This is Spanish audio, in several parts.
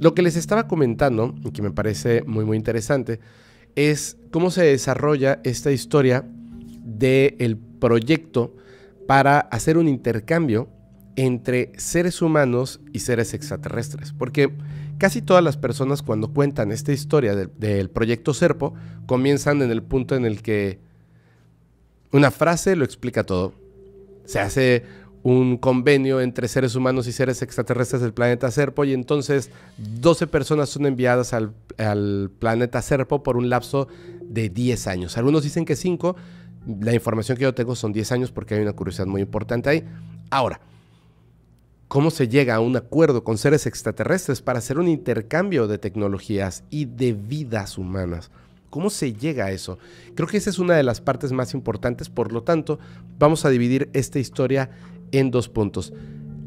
Lo que les estaba comentando, y que me parece muy muy interesante, es cómo se desarrolla esta historia del proyecto para hacer un intercambio entre seres humanos y seres extraterrestres. Porque casi todas las personas cuando cuentan esta historia del, proyecto Serpo comienzan en el punto en el que una frase lo explica todo. Se hace un convenio entre seres humanos y seres extraterrestres del planeta Serpo y entonces 12 personas son enviadas al, al planeta Serpo por un lapso de 10 años. Algunos dicen que 5, la información que yo tengo son 10 años porque hay una curiosidad muy importante ahí. Ahora, ¿cómo se llega a un acuerdo con seres extraterrestres para hacer un intercambio de tecnologías y de vidas humanas? ¿Cómo se llega a eso? Creo que esa es una de las partes más importantes, por lo tanto, vamos a dividir esta historia en dos puntos.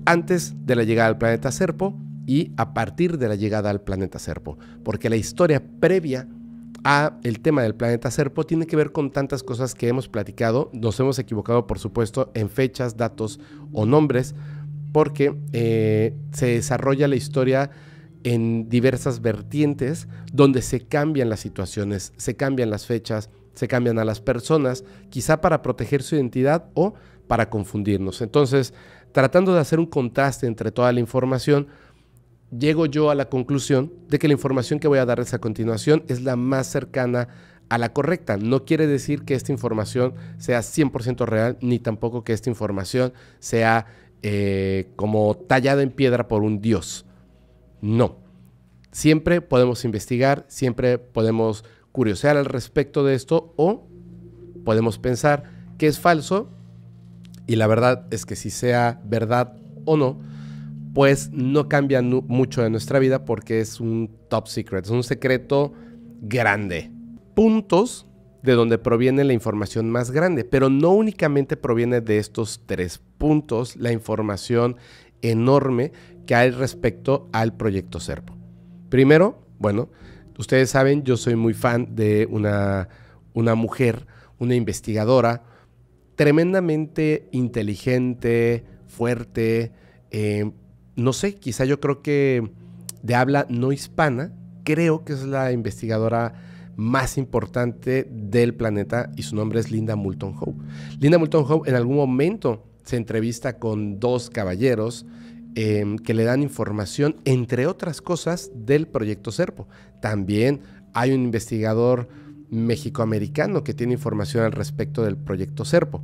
Antes de la llegada al planeta Serpo y a partir de la llegada al planeta Serpo. Porque la historia previa a el tema del planeta Serpo tiene que ver con tantas cosas que hemos platicado. Nos hemos equivocado, por supuesto, en fechas, datos o nombres, porque eh, se desarrolla la historia en diversas vertientes donde se cambian las situaciones, se cambian las fechas, se cambian a las personas, quizá para proteger su identidad o para confundirnos. Entonces, tratando de hacer un contraste entre toda la información, llego yo a la conclusión de que la información que voy a darles a continuación es la más cercana a la correcta. No quiere decir que esta información sea 100% real, ni tampoco que esta información sea eh, como tallada en piedra por un dios. No. Siempre podemos investigar, siempre podemos curiosear al respecto de esto o podemos pensar que es falso y la verdad es que si sea verdad o no, pues no cambia mucho de nuestra vida porque es un top secret, es un secreto grande. Puntos de donde proviene la información más grande, pero no únicamente proviene de estos tres puntos la información enorme que hay respecto al proyecto Serpo. Primero, bueno, ustedes saben, yo soy muy fan de una, una mujer, una investigadora, tremendamente inteligente, fuerte, eh, no sé, quizá yo creo que de habla no hispana, creo que es la investigadora más importante del planeta y su nombre es Linda Moulton Howe. Linda Moulton Howe en algún momento se entrevista con dos caballeros em, que le dan información, entre otras cosas, del proyecto Serpo. También hay un investigador mexicoamericano que tiene información al respecto del proyecto Serpo.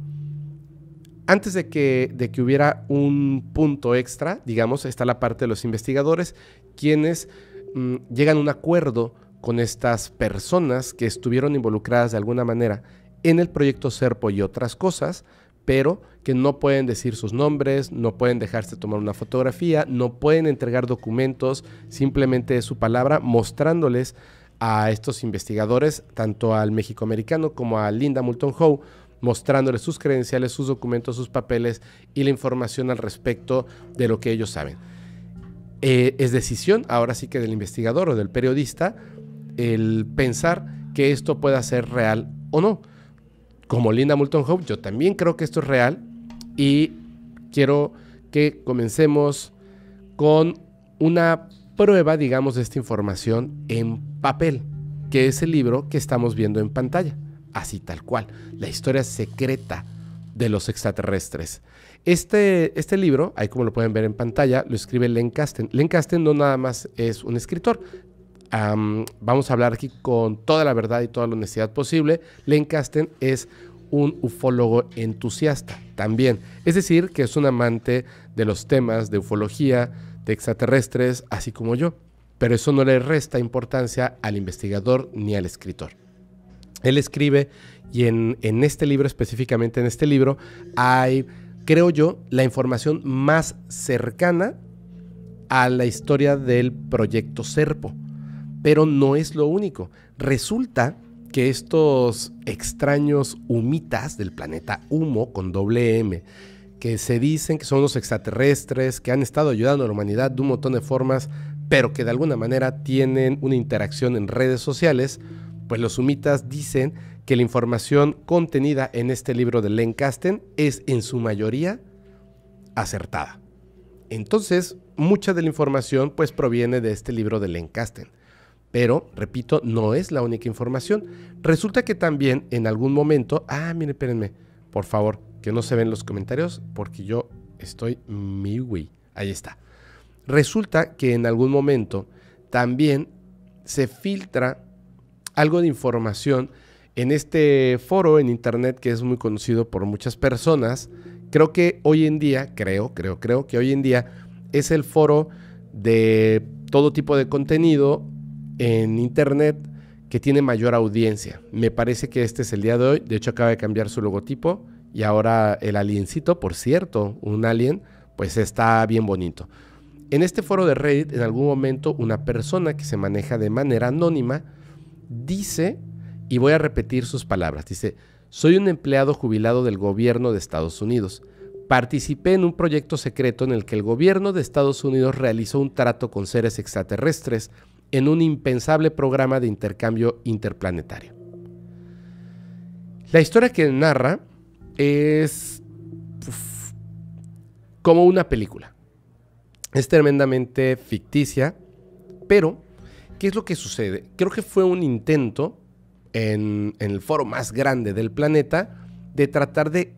Antes de que, de que hubiera un punto extra, digamos, está la parte de los investigadores, quienes mm, llegan a un acuerdo con estas personas que estuvieron involucradas de alguna manera en el proyecto Serpo y otras cosas, pero que no pueden decir sus nombres, no pueden dejarse tomar una fotografía, no pueden entregar documentos, simplemente de su palabra, mostrándoles a estos investigadores, tanto al México-americano como a Linda Moulton Howe, mostrándoles sus credenciales, sus documentos, sus papeles y la información al respecto de lo que ellos saben. Eh, es decisión, ahora sí que del investigador o del periodista, el pensar que esto pueda ser real o no. Como Linda Moulton Hope, yo también creo que esto es real y quiero que comencemos con una prueba, digamos, esta información en papel, que es el libro que estamos viendo en pantalla así tal cual, la historia secreta de los extraterrestres. Este, este libro, ahí como lo pueden ver en pantalla, lo escribe Len Kasten. Len Kasten no nada más es un escritor. vamos a hablar aquí con toda la verdad y toda la honestidad posible. Len Kasten es un ufólogo entusiasta también. Es decir, que es un amante de los temas de ufología, extraterrestres, así como yo. Pero eso no le resta importancia al investigador ni al escritor. Él escribe y en, este libro, específicamente en este libro, hay, creo yo, la información más cercana a la historia del proyecto Serpo. Pero no es lo único. Resulta que estos extraños humitas del planeta Humo con doble M, que se dicen que son los extraterrestres, que han estado ayudando a la humanidad de un montón de formas, pero que de alguna manera tienen una interacción en redes sociales, pues los sumitas dicen que la información contenida en este libro de Len Kasten es en su mayoría acertada. Entonces, mucha de la información pues proviene de este libro de Lencasten. Pero, repito, no es la única información. Resulta que también en algún momento, ah, miren, espérenme, por favor, que no se ven los comentarios porque yo estoy mi güey. Ahí está. Resulta que en algún momento también se filtra algo de información en este foro en internet que es muy conocido por muchas personas. Creo que hoy en día, creo, creo, creo que hoy en día es el foro de todo tipo de contenido en internet que tiene mayor audiencia. Me parece que este es el día de hoy. De hecho, acaba de cambiar su logotipo y ahora el aliencito, por cierto, un alien, pues está bien bonito. En este foro de Reddit, en algún momento, una persona que se maneja de manera anónima dice, y voy a repetir sus palabras, dice, soy un empleado jubilado del gobierno de Estados Unidos. Participé en un proyecto secreto en el que el gobierno de Estados Unidos realizó un trato con seres extraterrestres en un impensable programa de intercambio interplanetario. La historia que narra es como una película. Es tremendamente ficticia, pero ¿qué es lo que sucede? Creo que fue un intento en, en el foro más grande del planeta de tratar de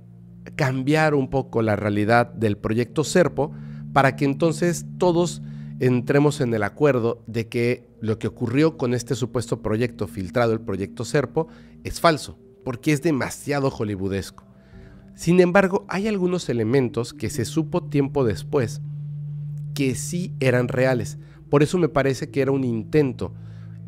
cambiar un poco la realidad del proyecto Serpo para que entonces todos entremos en el acuerdo de que lo que ocurrió con este supuesto proyecto filtrado, el proyecto Serpo, es falso, porque es demasiado hollywoodesco. Sin embargo, hay algunos elementos que se supo tiempo después que sí eran reales. Por eso me parece que era un intento,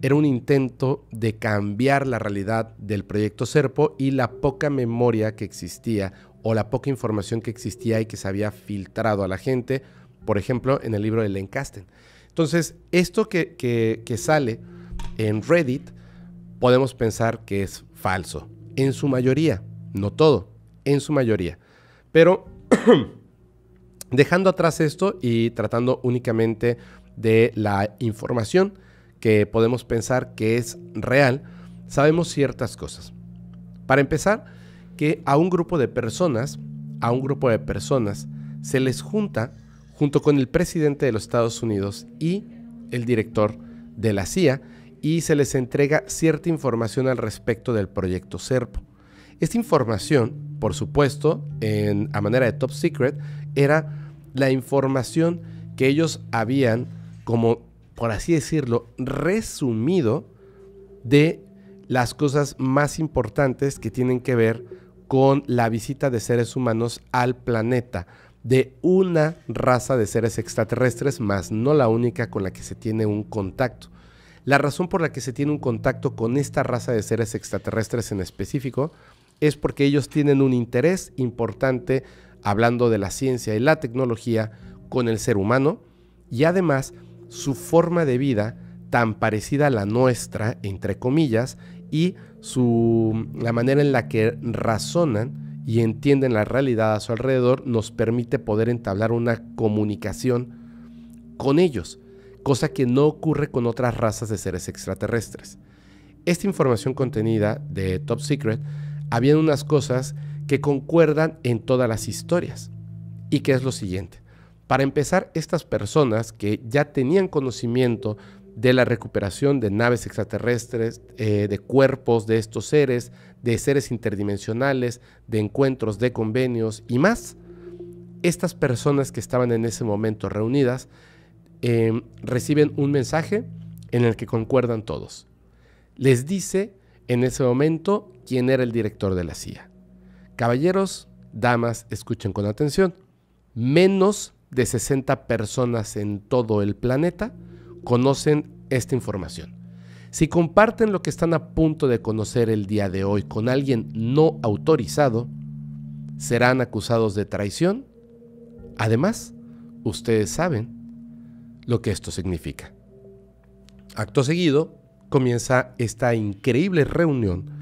era un intento de cambiar la realidad del proyecto Serpo y la poca memoria que existía o la poca información que existía y que se había filtrado a la gente por ejemplo, en el libro de Lencasten. Entonces, esto que, que, sale en Reddit, podemos pensar que es falso. En su mayoría, no todo, en su mayoría. Pero dejando atrás esto y tratando únicamente de la información que podemos pensar que es real, sabemos ciertas cosas. Para empezar, que a un grupo de personas, a un grupo de personas, se les junta junto con el presidente de los Estados Unidos y el director de la CIA, y se les entrega cierta información al respecto del proyecto SERPO. Esta información, por supuesto, a manera de top secret, era la información que ellos habían, como por así decirlo, resumido de las cosas más importantes que tienen que ver con la visita de seres humanos al planeta de una raza de seres extraterrestres, más no la única con la que se tiene un contacto. La razón por la que se tiene un contacto con esta raza de seres extraterrestres en específico es porque ellos tienen un interés importante hablando de la ciencia y la tecnología con el ser humano y además su forma de vida tan parecida a la nuestra, entre comillas, y su, la manera en la que razonan y entienden la realidad a su alrededor, nos permite poder entablar una comunicación con ellos, cosa que no ocurre con otras razas de seres extraterrestres. Esta información contenida de Top Secret, había unas cosas que concuerdan en todas las historias. ¿Y qué es lo siguiente? Para empezar, estas personas que ya tenían conocimiento de la recuperación de naves extraterrestres, eh, de cuerpos de estos seres, de seres interdimensionales, de encuentros, de convenios y más. Estas personas que estaban en ese momento reunidas em, reciben un mensaje en el que concuerdan todos. Les dice en ese momento quién era el director de la CIA. Caballeros, damas, escuchen con atención. Menos de 60 personas en todo el planeta conocen esta información. Si comparten lo que están a punto de conocer el día de hoy con alguien no autorizado, serán acusados de traición. Además, ustedes saben lo que esto significa. Acto seguido, comienza esta increíble reunión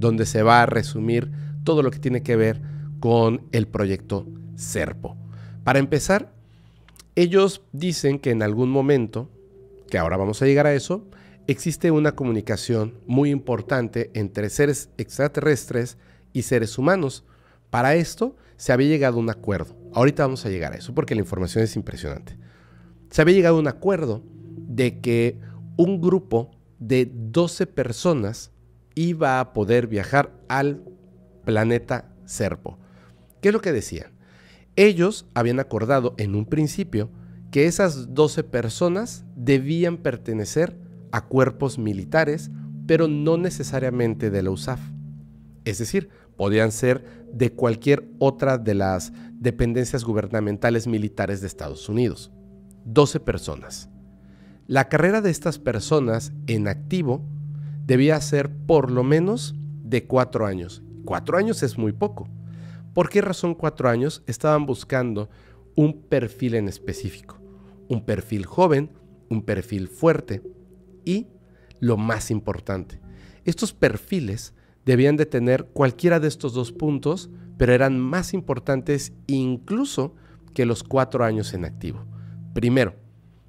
donde se va a resumir todo lo que tiene que ver con el proyecto Serpo. Para empezar, ellos dicen que en algún momento que ahora vamos a llegar a eso, existe una comunicación muy importante entre seres extraterrestres y seres humanos. Para esto se había llegado a un acuerdo. Ahorita vamos a llegar a eso porque la información es impresionante. Se había llegado a un acuerdo de que un grupo de 12 personas iba a poder viajar al planeta Serpo. ¿Qué es lo que decían? Ellos habían acordado en un principio que esas 12 personas debían pertenecer a cuerpos militares, pero no necesariamente de la USAF. Es decir, podían ser de cualquier otra de las dependencias gubernamentales militares de Estados Unidos. 12 personas. La carrera de estas personas en activo debía ser por lo menos de cuatro años. Cuatro años es muy poco. ¿Por qué razón cuatro años? Estaban buscando un perfil en específico. Un perfil joven, un perfil fuerte y, lo más importante, estos perfiles debían de tener cualquiera de estos dos puntos, pero eran más importantes incluso que los cuatro años en activo. Primero,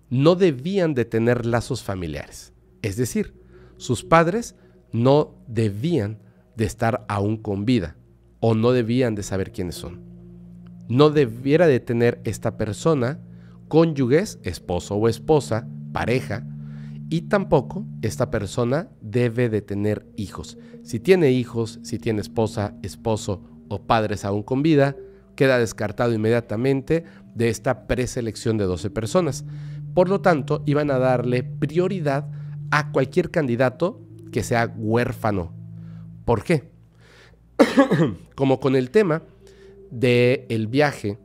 no debían de tener lazos familiares, es decir, sus padres no debían de estar aún con vida o no debían de saber quiénes son. No debiera de tener esta persona cónyuges, esposo o esposa, pareja, y tampoco esta persona debe de tener hijos. Si tiene hijos, si tiene esposa, esposo o padres aún con vida, queda descartado inmediatamente de esta preselección de 12 personas. Por lo tanto, iban a darle prioridad a cualquier candidato que sea huérfano. ¿Por qué? Como con el tema del el viaje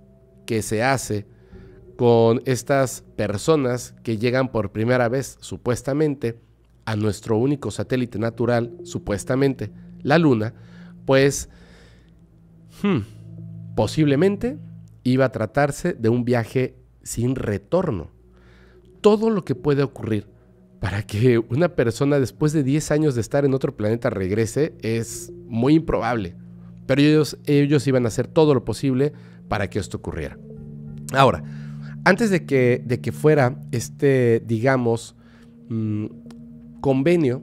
que se hace con estas personas que llegan por primera vez, supuestamente, a nuestro único satélite natural, supuestamente, la Luna, pues hmm, posiblemente iba a tratarse de un viaje sin retorno. Todo lo que puede ocurrir para que una persona después de 10 años de estar en otro planeta regrese es muy improbable. Pero ellos, iban a hacer todo lo posible para que esto ocurriera. Ahora, antes de que, de que fuera este, digamos, mm, convenio,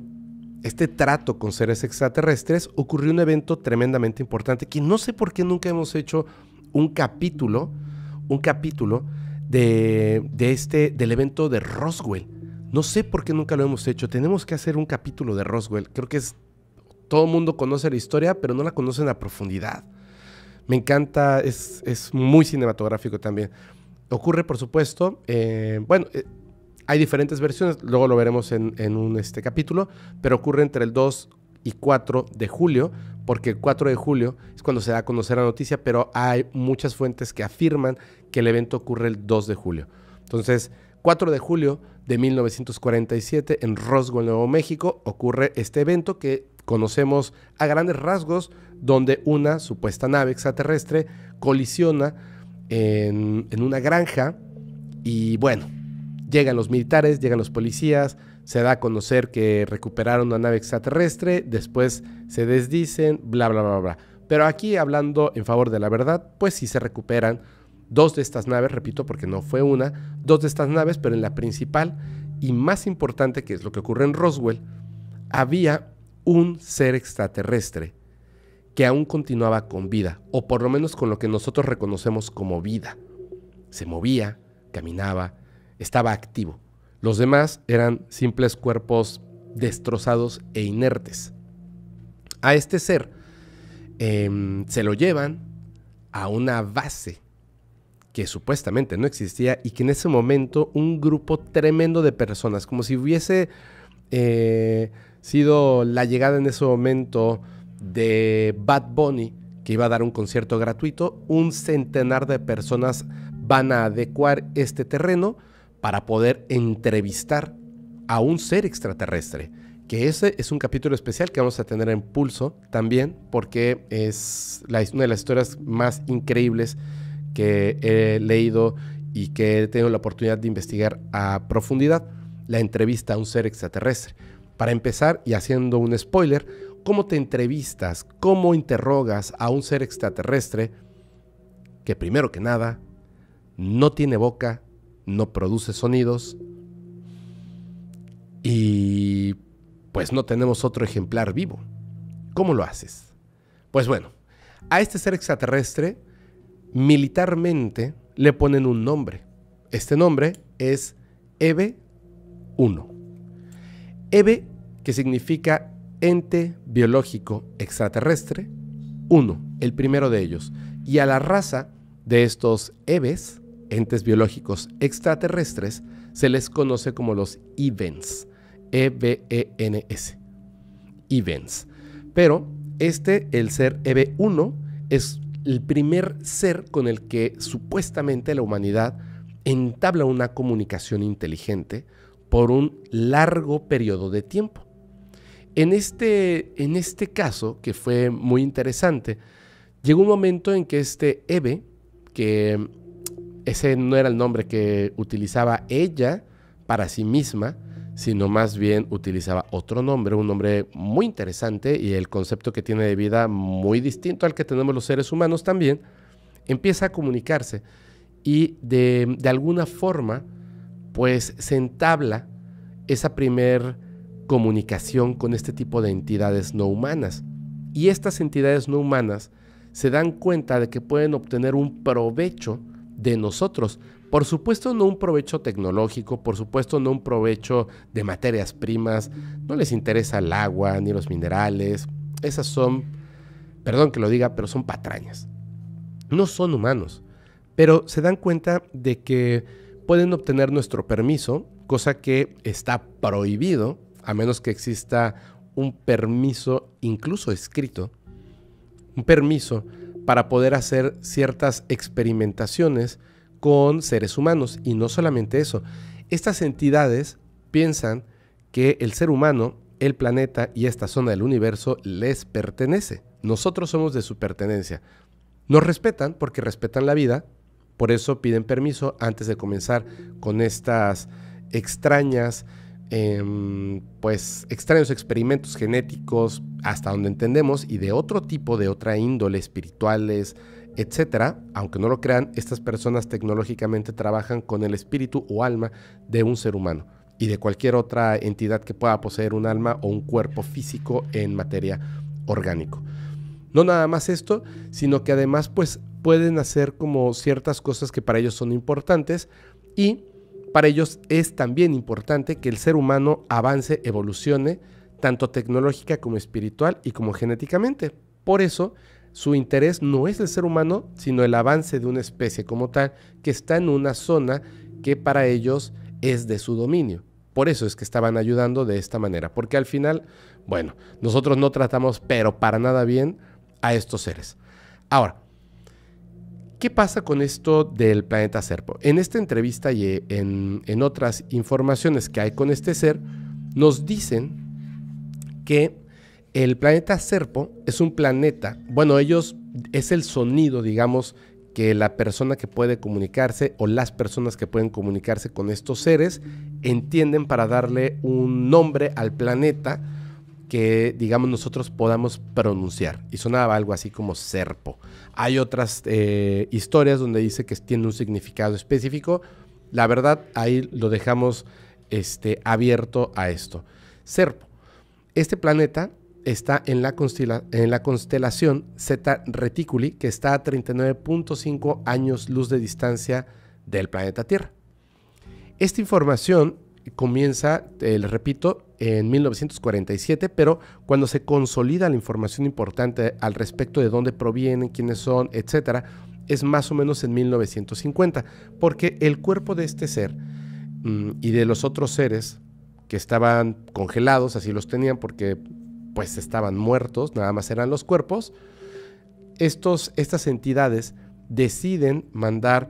este trato con seres extraterrestres, ocurrió un evento tremendamente importante que no sé por qué nunca hemos hecho un capítulo, un capítulo de, de este, del evento de Roswell. No sé por qué nunca lo hemos hecho. Tenemos que hacer un capítulo de Roswell. Creo que es todo el mundo conoce la historia, pero no la conocen a profundidad. Me encanta, es, es muy cinematográfico también. Ocurre, por supuesto, eh, bueno, eh, hay diferentes versiones, luego lo veremos en, un este, capítulo, pero ocurre entre el 2 y 4 de julio, porque el 4 de julio es cuando se da a conocer la noticia, pero hay muchas fuentes que afirman que el evento ocurre el 2 de julio. Entonces, 4 de julio de 1947 en Roswell, Nuevo México, ocurre este evento que conocemos a grandes rasgos, donde una supuesta nave extraterrestre colisiona en, una granja y bueno, llegan los militares, llegan los policías, se da a conocer que recuperaron una nave extraterrestre, después se desdicen, bla, bla, bla, bla. Pero aquí hablando en favor de la verdad, pues sí se recuperan dos de estas naves, repito, porque no fue una, dos de estas naves, pero en la principal y más importante, que es lo que ocurre en Roswell, había un ser extraterrestre que aún continuaba con vida, o por lo menos con lo que nosotros reconocemos como vida. Se movía, caminaba, estaba activo. Los demás eran simples cuerpos destrozados e inertes. A este ser em, se lo llevan a una base que supuestamente no existía y que en ese momento un grupo tremendo de personas, como si hubiese eh, sido la llegada en ese momento de Bad Bunny, que iba a dar un concierto gratuito, un centenar de personas van a adecuar este terreno para poder entrevistar a un ser extraterrestre. Que ese es un capítulo especial que vamos a tener en pulso también, porque es una de las historias más increíbles que he leído y que he tenido la oportunidad de investigar a profundidad, la entrevista a un ser extraterrestre. Para empezar, y haciendo un spoiler, cómo te entrevistas, cómo interrogas a un ser extraterrestre que primero que nada no tiene boca, no produce sonidos y pues no tenemos otro ejemplar vivo. ¿Cómo lo haces? Pues bueno, a este ser extraterrestre militarmente le ponen un nombre. Este nombre es EVE 1. EVE, que significa ente biológico extraterrestre, 1, el primero de ellos. Y a la raza de estos EVEs, entes biológicos extraterrestres, se les conoce como los EVENS. E-V-E-N-S. EVENS. Pero este, el ser EV1, es el primer ser con el que supuestamente la humanidad entabla una comunicación inteligente por un largo periodo de tiempo. En este, en este caso, que fue muy interesante, llegó un momento en que este Eve, que ese no era el nombre que utilizaba ella para sí misma, sino más bien utilizaba otro nombre, un nombre muy interesante y el concepto que tiene de vida muy distinto al que tenemos los seres humanos también, empieza a comunicarse y de, alguna forma pues se entabla esa primer comunicación con este tipo de entidades no humanas. Y estas entidades no humanas se dan cuenta de que pueden obtener un provecho de nosotros, por supuesto no un provecho tecnológico, por supuesto no un provecho de materias primas, no les interesa el agua ni los minerales, esas son, perdón que lo diga, pero son patrañas. No son humanos, pero se dan cuenta de que pueden obtener nuestro permiso, cosa que está prohibido, a menos que exista un permiso incluso escrito, un permiso para poder hacer ciertas experimentaciones con seres humanos. Y no solamente eso, estas entidades piensan que el ser humano, el planeta y esta zona del universo les pertenece. Nosotros somos de su pertenencia. Nos respetan porque respetan la vida, por eso piden permiso antes de comenzar con estas extrañas, em, pues extraños experimentos genéticos, hasta donde entendemos, y de otro tipo, de otra índole, espirituales, etcétera, aunque no lo crean, estas personas tecnológicamente trabajan con el espíritu o alma de un ser humano y de cualquier otra entidad que pueda poseer un alma o un cuerpo físico en materia orgánico. No nada más esto, sino que además pues pueden hacer como ciertas cosas que para ellos son importantes y para ellos es también importante que el ser humano avance, evolucione, tanto tecnológica como espiritual y como genéticamente. Por eso su interés no es el ser humano, sino el avance de una especie como tal que está en una zona que para ellos es de su dominio. Por eso es que estaban ayudando de esta manera, porque al final, bueno, nosotros no tratamos, pero para nada bien, a estos seres. Ahora, ¿qué pasa con esto del planeta Serpo? En esta entrevista y en, en otras informaciones que hay con este ser, nos dicen que el planeta Serpo es un planeta, bueno, ellos es el sonido, digamos, que la persona que puede comunicarse o las personas que pueden comunicarse con estos seres entienden para darle un nombre al planeta que, digamos, nosotros podamos pronunciar. Y sonaba algo así como Serpo. Hay otras eh, historias donde dice que tiene un significado específico. La verdad, ahí lo dejamos este, abierto a esto. Serpo. Este planeta está en la, en la constelación Zeta Reticuli, que está a 39.5 años luz de distancia del planeta Tierra. Esta información comienza, eh, les repito, en 1947, pero cuando se consolida la información importante al respecto de dónde provienen, quiénes son, etcétera, es más o menos en 1950, porque el cuerpo de este ser mm, y de los otros seres que estaban congelados, así los tenían porque pues estaban muertos, nada más eran los cuerpos, estos, estas entidades deciden mandar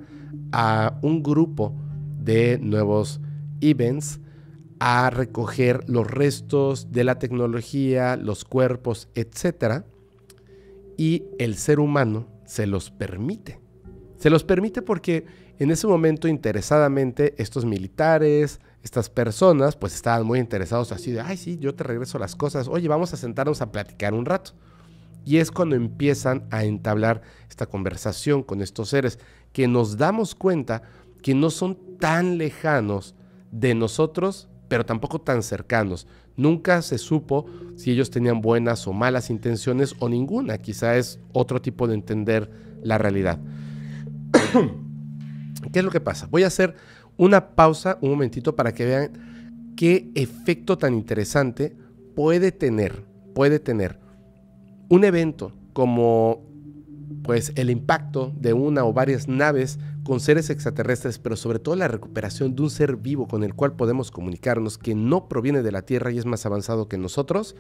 a un grupo de nuevos events a recoger los restos de la tecnología, los cuerpos, etc. Y el ser humano se los permite. Se los permite porque en ese momento interesadamente estos militares, estas personas pues estaban muy interesados así de, ay sí, yo te regreso las cosas, oye, vamos a sentarnos a platicar un rato. Y es cuando empiezan a entablar esta conversación con estos seres que nos damos cuenta que no son tan lejanos de nosotros, pero tampoco tan cercanos. Nunca se supo si ellos tenían buenas o malas intenciones o ninguna. Quizá es otro tipo de entender la realidad. ¿Qué es lo que pasa? Voy a hacer una pausa un momentito para que vean qué efecto tan interesante puede tener, puede tener un evento como pues el impacto de una o varias naves con seres extraterrestres, pero sobre todo la recuperación de un ser vivo con el cual podemos comunicarnos que no proviene de la Tierra y es más avanzado que nosotros,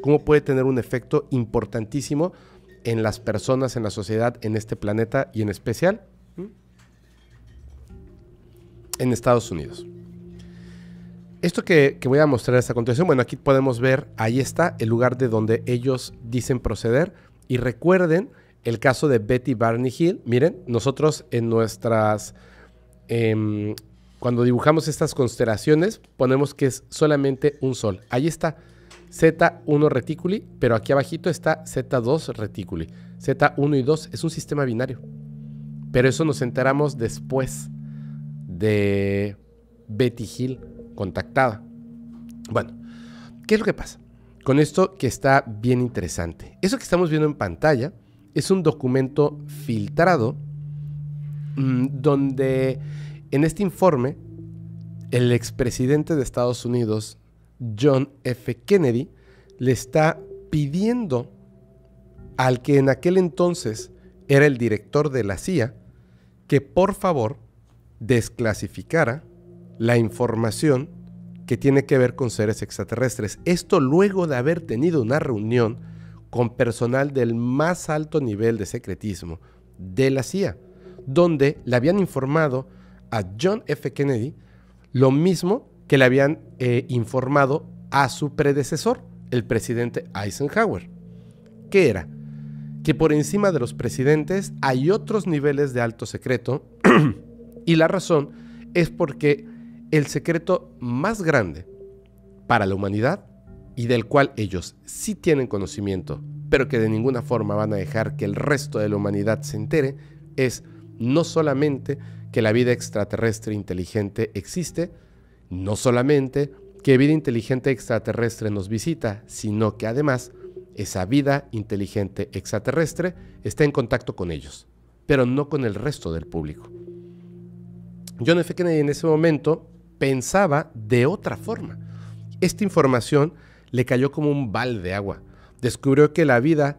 cómo puede tener un efecto importantísimo en las personas, en la sociedad, en este planeta y en especial en Estados Unidos. Esto que, voy a mostrar a continuación, bueno, aquí podemos ver, ahí está el lugar de donde ellos dicen proceder. Y recuerden el caso de Betty Barney Hill. Miren, nosotros en nuestras... Em, cuando dibujamos estas constelaciones, ponemos que es solamente un sol. Ahí está Z1 reticuli, pero aquí abajito está Z2 reticuli. Z1 y 2 es un sistema binario. Pero eso nos enteramos después de Betty Hill contactada. Bueno, ¿qué es lo que pasa? Con esto que está bien interesante. Eso que estamos viendo en pantalla es un documento filtrado mm, donde en este informe el expresidente de Estados Unidos, John F. Kennedy, le está pidiendo al que en aquel entonces era el director de la CIA que por favor desclasificara la información que tiene que ver con seres extraterrestres. Esto luego de haber tenido una reunión con personal del más alto nivel de secretismo de la CIA, donde le habían informado a John F. Kennedy lo mismo que le habían eh, informado a su predecesor, el presidente Eisenhower. ¿Qué era? Que por encima de los presidentes hay otros niveles de alto secreto y la razón es porque el secreto más grande para la humanidad y del cual ellos sí tienen conocimiento, pero que de ninguna forma van a dejar que el resto de la humanidad se entere, es no solamente que la vida extraterrestre inteligente existe, no solamente que vida inteligente extraterrestre nos visita, sino que además esa vida inteligente extraterrestre está en contacto con ellos, pero no con el resto del público. John F. Kennedy en ese momento pensaba de otra forma. Esta información le cayó como un bal de agua. Descubrió que la vida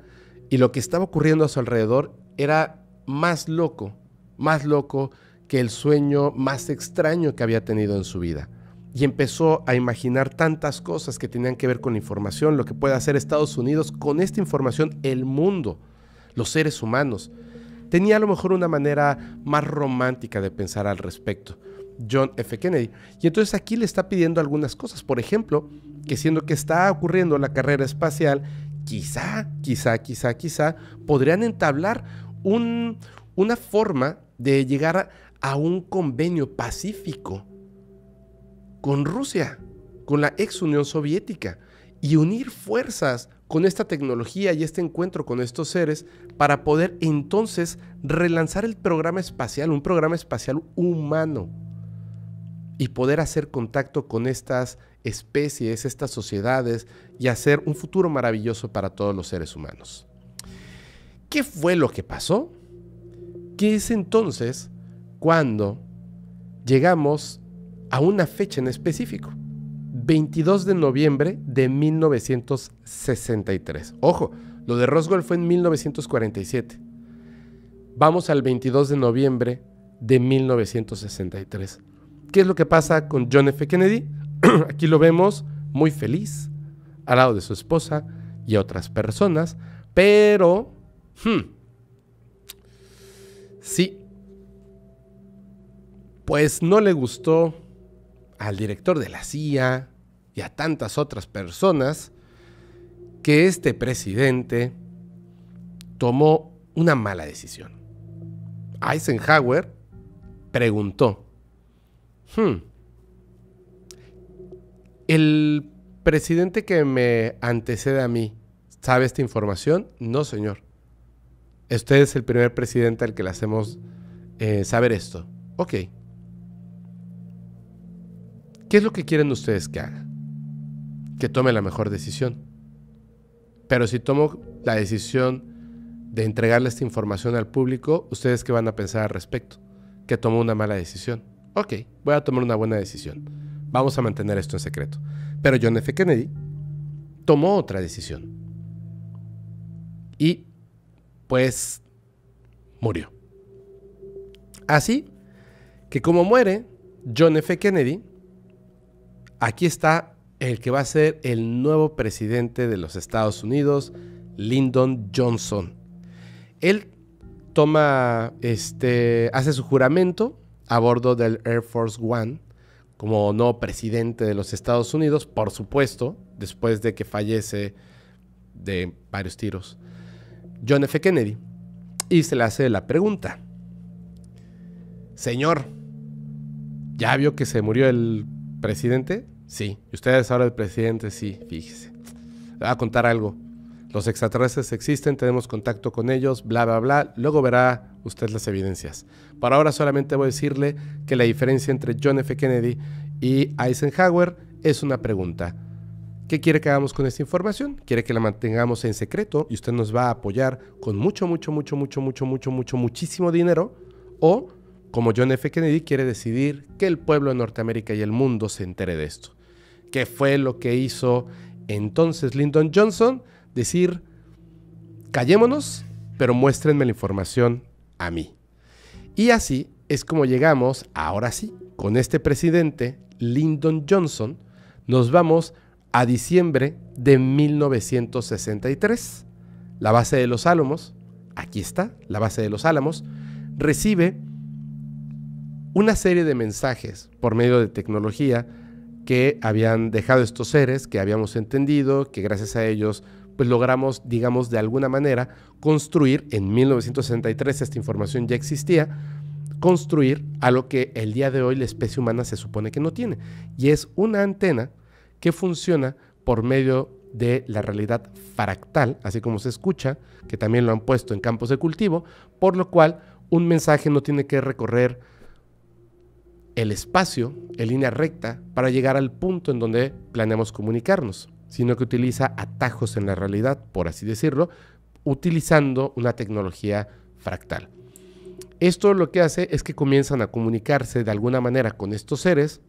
y lo que estaba ocurriendo a su alrededor era más loco, más loco que el sueño más extraño que había tenido en su vida. Y empezó a imaginar tantas cosas que tenían que ver con la información, lo que puede hacer Estados Unidos con esta información, el mundo, los seres humanos tenía a lo mejor una manera más romántica de pensar al respecto. John F. Kennedy. Y entonces aquí le está pidiendo algunas cosas. Por ejemplo, que siendo que está ocurriendo la carrera espacial, quizá, quizá, quizá, quizá, podrían entablar una forma de llegar a un convenio pacífico con Rusia, con la ex Unión Soviética, y unir fuerzas con esta tecnología y este encuentro con estos seres para poder entonces relanzar el programa espacial, un programa espacial humano, y poder hacer contacto con estas especies, estas sociedades, y hacer un futuro maravilloso para todos los seres humanos. ¿Qué fue lo que pasó? Que es entonces cuando llegamos a una fecha en específico. 22 de noviembre de 1963. Ojo, lo de Roswell fue en 1947. Vamos al 22 de noviembre de 1963. ¿Qué es lo que pasa con John F. Kennedy? Aquí lo vemos muy feliz, al lado de su esposa y otras personas, pero... Hmm, sí, pues no le gustó al director de la CIA, y a tantas otras personas que este presidente tomó una mala decisión. Eisenhower preguntó, hmm, ¿el presidente que me antecede a mí sabe esta información? No, señor. Usted es el primer presidente al que le hacemos eh, saber esto. Ok. ¿Qué es lo que quieren ustedes que haga? que tome la mejor decisión. Pero si tomo la decisión de entregarle esta información al público, ¿ustedes qué van a pensar al respecto? Que tomó una mala decisión. Ok, voy a tomar una buena decisión. Vamos a mantener esto en secreto. Pero John F. Kennedy tomó otra decisión. Y pues murió. Así que como muere John F. Kennedy, aquí está el que va a ser el nuevo presidente de los Estados Unidos, Lyndon Johnson. Él toma, este, hace su juramento a bordo del Air Force One como nuevo presidente de los Estados Unidos, por supuesto, después de que fallece de varios tiros John F. Kennedy. Y se le hace la pregunta, Señor, ¿ya vio que se murió el presidente? Sí. ¿Y ustedes ahora el presidente? Sí, fíjese. Le voy a contar algo. Los extraterrestres existen, tenemos contacto con ellos, bla, bla, bla. Luego verá usted las evidencias. Por ahora solamente voy a decirle que la diferencia entre John F. Kennedy y Eisenhower es una pregunta. ¿Qué quiere que hagamos con esta información? ¿Quiere que la mantengamos en secreto y usted nos va a apoyar con mucho, mucho, mucho, mucho, mucho, mucho, mucho, muchísimo dinero? ¿O como John F. Kennedy quiere decidir que el pueblo de Norteamérica y el mundo se entere de esto. ¿Qué fue lo que hizo entonces Lyndon Johnson? Decir, callémonos, pero muéstrenme la información a mí. Y así es como llegamos, ahora sí, con este presidente, Lyndon Johnson, nos vamos a diciembre de 1963. La base de los Álamos, aquí está, la base de los Álamos, recibe una serie de mensajes por medio de tecnología que habían dejado estos seres, que habíamos entendido, que gracias a ellos pues logramos, digamos, de alguna manera construir, en 1963 esta información ya existía, construir algo que el día de hoy la especie humana se supone que no tiene. Y es una antena que funciona por medio de la realidad fractal, así como se escucha, que también lo han puesto en campos de cultivo, por lo cual un mensaje no tiene que recorrer el espacio en línea recta para llegar al punto en donde planeamos comunicarnos, sino que utiliza atajos en la realidad, por así decirlo, utilizando una tecnología fractal. Esto lo que hace es que comienzan a comunicarse de alguna manera con estos seres,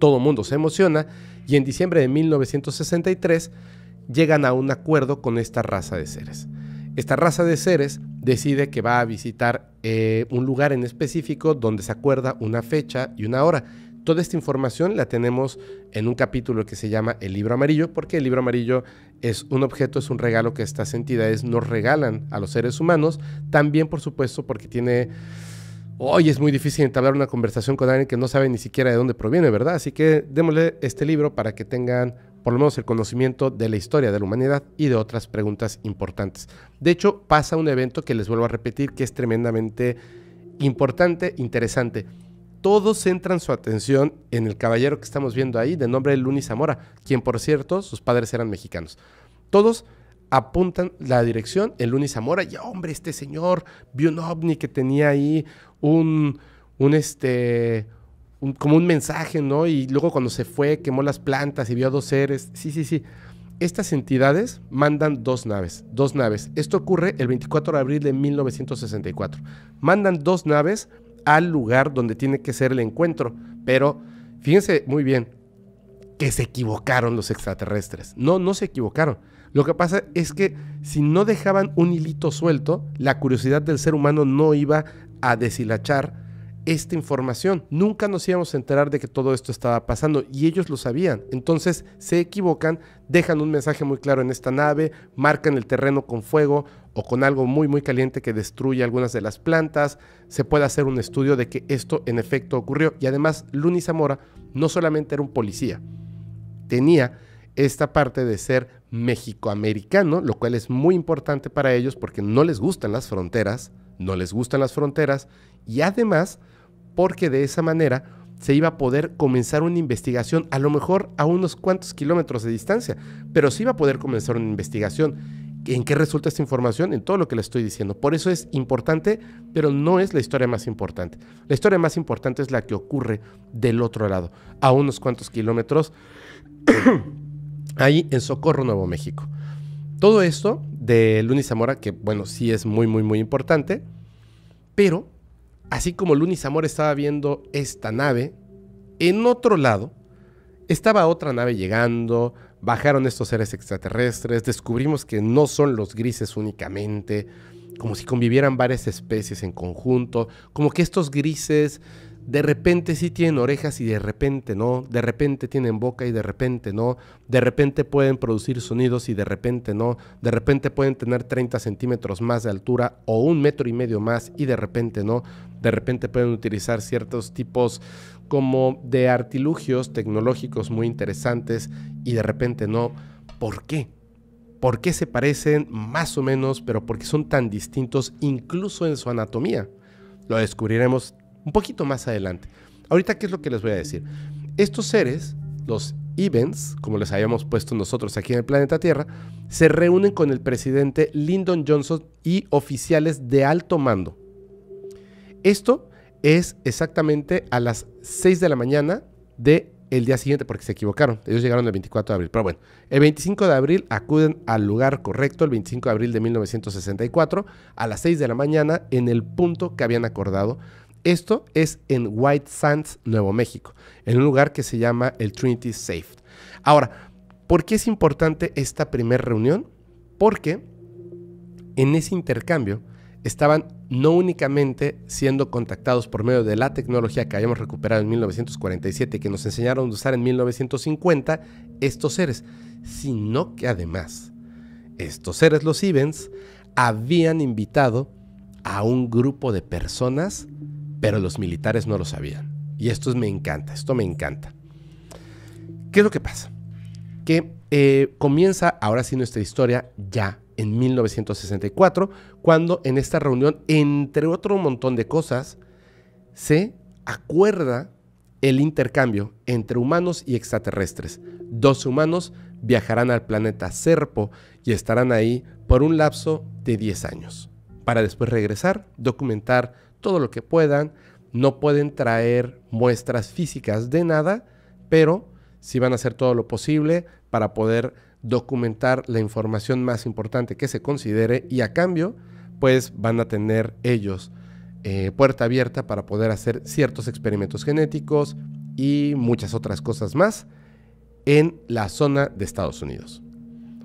todo mundo se emociona y en diciembre de 1963 llegan a un acuerdo con esta raza de seres. Esta raza de seres decide que va a visitar eh, un lugar en específico donde se acuerda una fecha y una hora. Toda esta información la tenemos en un capítulo que se llama El libro amarillo, porque el libro amarillo es un objeto, es un regalo que estas entidades nos regalan a los seres humanos. También, por supuesto, porque tiene... Hoy es muy difícil entablar una conversación con alguien que no sabe ni siquiera de dónde proviene, ¿verdad? Así que démosle este libro para que tengan por lo menos el conocimiento de la historia de la humanidad y de otras preguntas importantes. De hecho, pasa un evento que les vuelvo a repetir que es tremendamente importante, interesante. Todos centran su atención en el caballero que estamos viendo ahí, de nombre Luni Zamora, quien por cierto, sus padres eran mexicanos. Todos apuntan la dirección en Luni Zamora y hombre, este señor vio un ovni que tenía ahí un, un este, como un mensaje, ¿no? Y luego cuando se fue, quemó las plantas y vio a dos seres. Sí, sí, sí. Estas entidades mandan dos naves, dos naves. Esto ocurre el 24 de abril de 1964. Mandan dos naves al lugar donde tiene que ser el encuentro, pero fíjense muy bien que se equivocaron los extraterrestres. No, no se equivocaron. Lo que pasa es que si no dejaban un hilito suelto, la curiosidad del ser humano no iba a deshilachar esta información. Nunca nos íbamos a enterar de que todo esto estaba pasando y ellos lo sabían. Entonces se equivocan, dejan un mensaje muy claro en esta nave, marcan el terreno con fuego o con algo muy muy caliente que destruye algunas de las plantas. Se puede hacer un estudio de que esto en efecto ocurrió y además Luni Zamora no solamente era un policía, tenía esta parte de ser mexicoamericano, lo cual es muy importante para ellos porque no les gustan las fronteras, no les gustan las fronteras y además porque de esa manera se iba a poder comenzar una investigación, a lo mejor a unos cuantos kilómetros de distancia, pero sí iba a poder comenzar una investigación. ¿En qué resulta esta información? En todo lo que le estoy diciendo. Por eso es importante, pero no es la historia más importante. La historia más importante es la que ocurre del otro lado, a unos cuantos kilómetros, ahí en Socorro, Nuevo México. todo esto de Luni Zamora, que bueno, sí es muy, muy, muy importante, pero así como Luni Zamora estaba viendo esta nave, en otro lado estaba otra nave llegando, bajaron estos seres extraterrestres, descubrimos que no son los grises únicamente, como si convivieran varias especies en conjunto, como que estos grises de repente sí tienen orejas y de repente no, de repente tienen boca y de repente no, de repente pueden producir sonidos y de repente no, de repente pueden tener 30 centímetros más de altura o un metro y medio más y de repente no, de repente pueden utilizar ciertos tipos como de artilugios tecnológicos muy interesantes y de repente no. ¿Por qué? ¿Por qué se parecen más o menos, pero por qué son tan distintos incluso en su anatomía? Lo descubriremos un poquito más adelante. Ahorita, ¿qué es lo que les voy a decir? Estos seres, los Events, como les habíamos puesto nosotros aquí en el planeta Tierra, se reúnen con el presidente Lyndon Johnson y oficiales de alto mando. Esto es exactamente a las 6 de la mañana de el día siguiente porque se equivocaron. Ellos llegaron el 24 de abril. Pero bueno, el 25 de abril acuden al lugar correcto, el 25 de abril de 1964, a las 6 de la mañana, en el punto que habían acordado esto es en White Sands, Nuevo México, en un lugar que se llama el Trinity Safe. Ahora, ¿por qué es importante esta primera reunión? Porque en ese intercambio estaban no únicamente siendo contactados por medio de la tecnología que habíamos recuperado en 1947 y que nos enseñaron a usar en 1950 estos seres, sino que además estos seres, los Evans, habían invitado a un grupo de personas pero los militares no lo sabían. Y esto me encanta, esto me encanta. ¿Qué es lo que pasa? Que eh, comienza ahora sí nuestra historia ya en 1964, cuando en esta reunión, entre otro montón de cosas, se acuerda el intercambio entre humanos y extraterrestres. Dos humanos viajarán al planeta Serpo y estarán ahí por un lapso de 10 años, para después regresar, documentar todo lo que puedan. No pueden traer muestras físicas de nada, pero sí van a hacer todo lo posible para poder documentar la información más importante que se considere y a cambio, pues van a tener ellos eh, puerta abierta para poder hacer ciertos experimentos genéticos y muchas otras cosas más en la zona de Estados Unidos.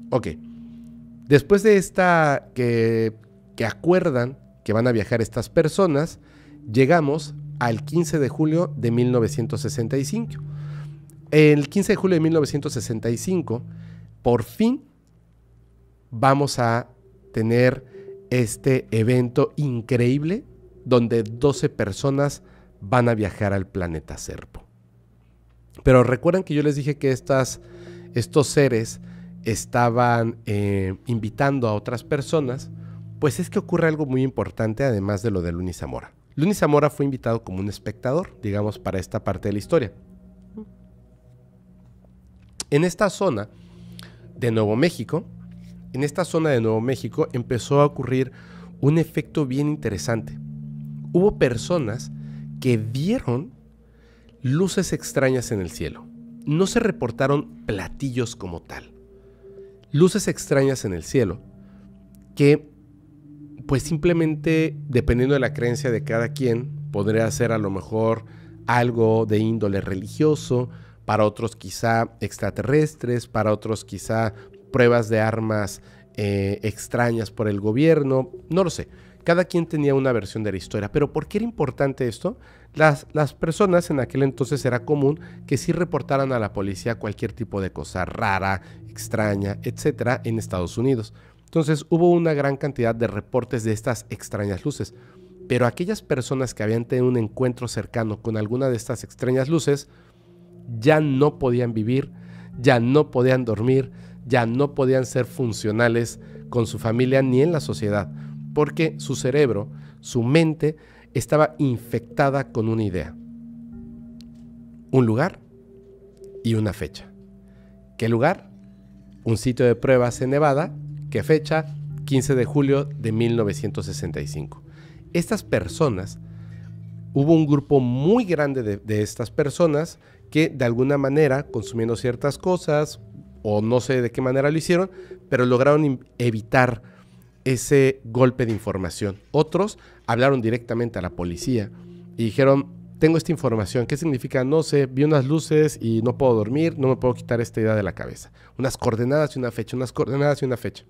Ok, después de esta que, que acuerdan que van a viajar estas personas, llegamos al 15 de julio de 1965. El 15 de julio de 1965, por fin vamos a tener este evento increíble donde 12 personas van a viajar al planeta Serpo. Pero recuerdan que yo les dije que estas, estos seres estaban eh, invitando a otras personas pues es que ocurre algo muy importante además de lo de Luni Zamora. Luni Zamora fue invitado como un espectador, digamos, para esta parte de la historia. En esta zona de Nuevo México, en esta zona de Nuevo México empezó a ocurrir un efecto bien interesante. Hubo personas que vieron luces extrañas en el cielo. No se reportaron platillos como tal. Luces extrañas en el cielo que pues simplemente dependiendo de la creencia de cada quien, podría ser a lo mejor algo de índole religioso, para otros quizá extraterrestres, para otros quizá pruebas de armas eh, extrañas por el gobierno, no lo sé. Cada quien tenía una versión de la historia, pero ¿por qué era importante esto? Las, las personas en aquel entonces era común que sí reportaran a la policía cualquier tipo de cosa rara, extraña, etcétera, en Estados Unidos. Entonces hubo una gran cantidad de reportes de estas extrañas luces, pero aquellas personas que habían tenido un encuentro cercano con alguna de estas extrañas luces ya no podían vivir, ya no podían dormir, ya no podían ser funcionales con su familia ni en la sociedad, porque su cerebro, su mente, estaba infectada con una idea, un lugar y una fecha. ¿Qué lugar? Un sitio de pruebas en Nevada ¿Qué fecha? 15 de julio de 1965. Estas personas, hubo un grupo muy grande de, estas personas de alguna manera, consumiendo ciertas cosas o no sé de qué manera lo hicieron, pero lograron evitar ese golpe de información. Otros hablaron directamente a la policía y dijeron, tengo esta información, ¿qué significa? No sé, vi unas luces y no puedo dormir, no me puedo quitar esta idea de la cabeza. Unas coordenadas y una fecha, unas coordenadas y una fecha.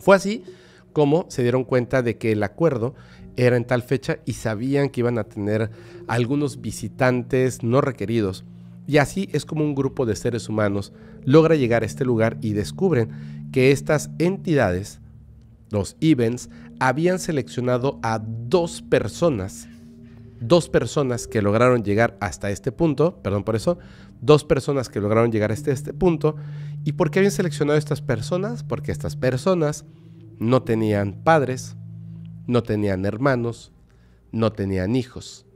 Fue así como se dieron cuenta de que el acuerdo era en tal fecha y sabían que iban a tener algunos visitantes no requeridos. Y así es como un grupo de seres humanos logra llegar a este lugar y descubren que estas entidades, los events, habían seleccionado a dos personas, dos personas que lograron llegar hasta este punto, perdón por eso, dos personas que lograron llegar hasta este punto. ¿Y por qué habían seleccionado a estas personas? Porque estas personas no tenían padres, no tenían hermanos, no tenían hijos,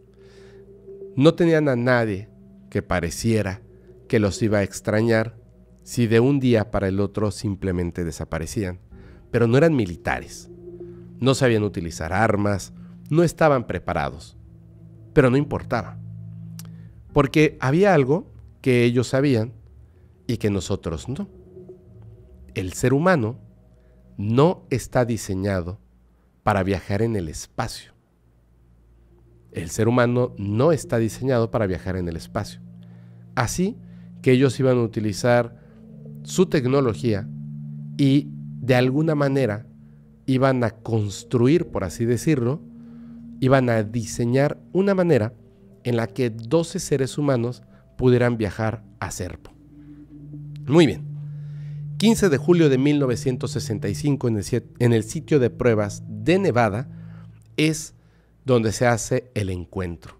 no tenían a nadie que pareciera que los iba a extrañar si de un día para el otro simplemente desaparecían. Pero no eran militares, no sabían utilizar armas, no estaban preparados. Pero no importaba, porque había algo que ellos sabían y que nosotros no. El ser humano no está diseñado para viajar en el espacio. El ser humano no está diseñado para viajar en el espacio. Así que ellos iban a utilizar su tecnología y de alguna manera iban a construir, por así decirlo, iban a diseñar una manera en la que 12 seres humanos pudieran viajar a Serpo. Muy bien. 15 de julio de 1965 en el, sitio de pruebas de Nevada es donde se hace el encuentro.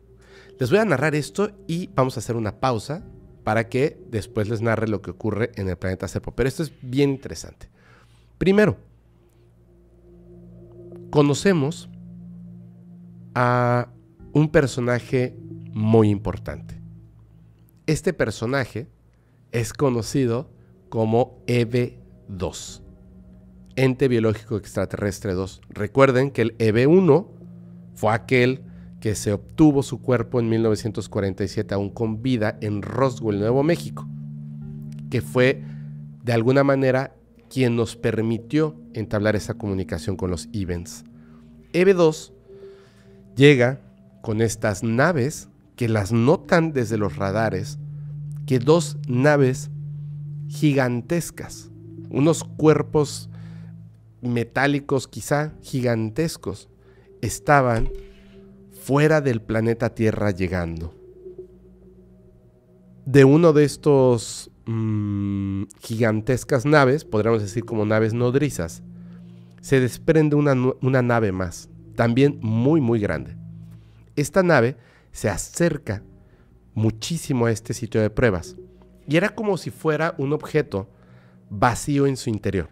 Les voy a narrar esto y vamos a hacer una pausa para que después les narre lo que ocurre en el planeta Serpo. Pero esto es bien interesante. Primero, conocemos a un personaje muy importante. Este personaje es conocido como EB2, ente biológico extraterrestre 2. Recuerden que el EB1 fue aquel que se obtuvo su cuerpo en 1947 aún con vida en Roswell, Nuevo México, que fue de alguna manera quien nos permitió entablar esa comunicación con los events. EB2 llega con estas naves que las notan desde los radares, que dos naves gigantescas, unos cuerpos metálicos quizá gigantescos, estaban fuera del planeta Tierra llegando. De uno de estos mm, gigantescas naves, podríamos decir como naves nodrizas, se desprende una, una nave más, también muy muy grande. Esta nave se acerca muchísimo a este sitio de pruebas y era como si fuera un objeto vacío en su interior.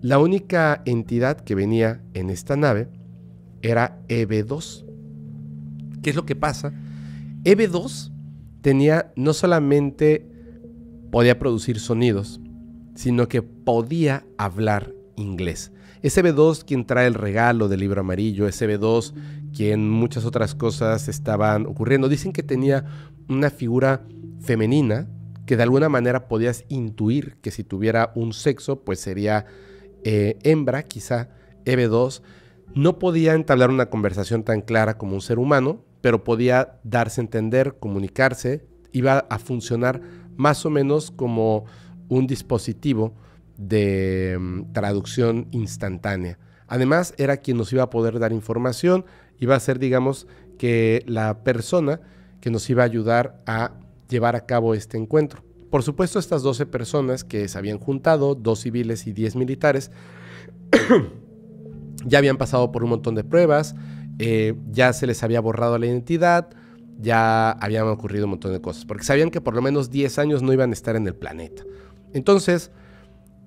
La única entidad que venía en esta nave era EB2. ¿Qué es lo que pasa? EB2 tenía no solamente podía producir sonidos, sino que podía hablar inglés. Es EB2 quien trae el regalo del libro amarillo, es EB2 quien muchas otras cosas estaban ocurriendo. Dicen que tenía una figura femenina que de alguna manera podías intuir que si tuviera un sexo, pues sería eh, hembra, quizá EB2, no podía entablar una conversación tan clara como un ser humano, pero podía darse a entender, comunicarse, iba a funcionar más o menos como un dispositivo de mm, traducción instantánea. Además, era quien nos iba a poder dar información, iba a ser, digamos, que la persona que nos iba a ayudar a llevar a cabo este encuentro. Por supuesto, estas 12 personas que se habían juntado, dos civiles y 10 militares, ya habían pasado por un montón de pruebas, eh, ya se les había borrado la identidad, ya habían ocurrido un montón de cosas, porque sabían que por lo menos 10 años no iban a estar en el planeta. Entonces,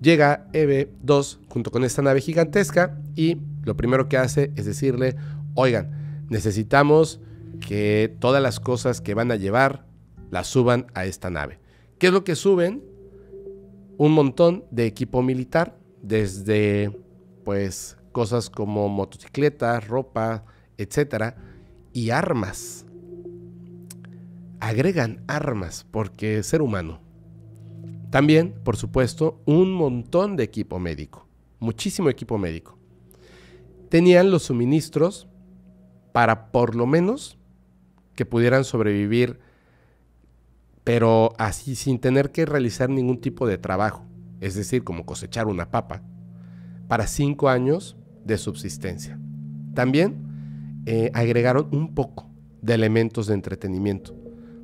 llega EB2 junto con esta nave gigantesca y lo primero que hace es decirle, oigan, necesitamos que todas las cosas que van a llevar la suban a esta nave. ¿Qué es lo que suben? Un montón de equipo militar, desde pues cosas como motocicletas, ropa, etcétera, y armas. Agregan armas porque ser humano. También, por supuesto, un montón de equipo médico, muchísimo equipo médico. Tenían los suministros para por lo menos que pudieran sobrevivir, pero así sin tener que realizar ningún tipo de trabajo, es decir, como cosechar una papa, para cinco años de subsistencia. También eh, agregaron un poco de elementos de entretenimiento.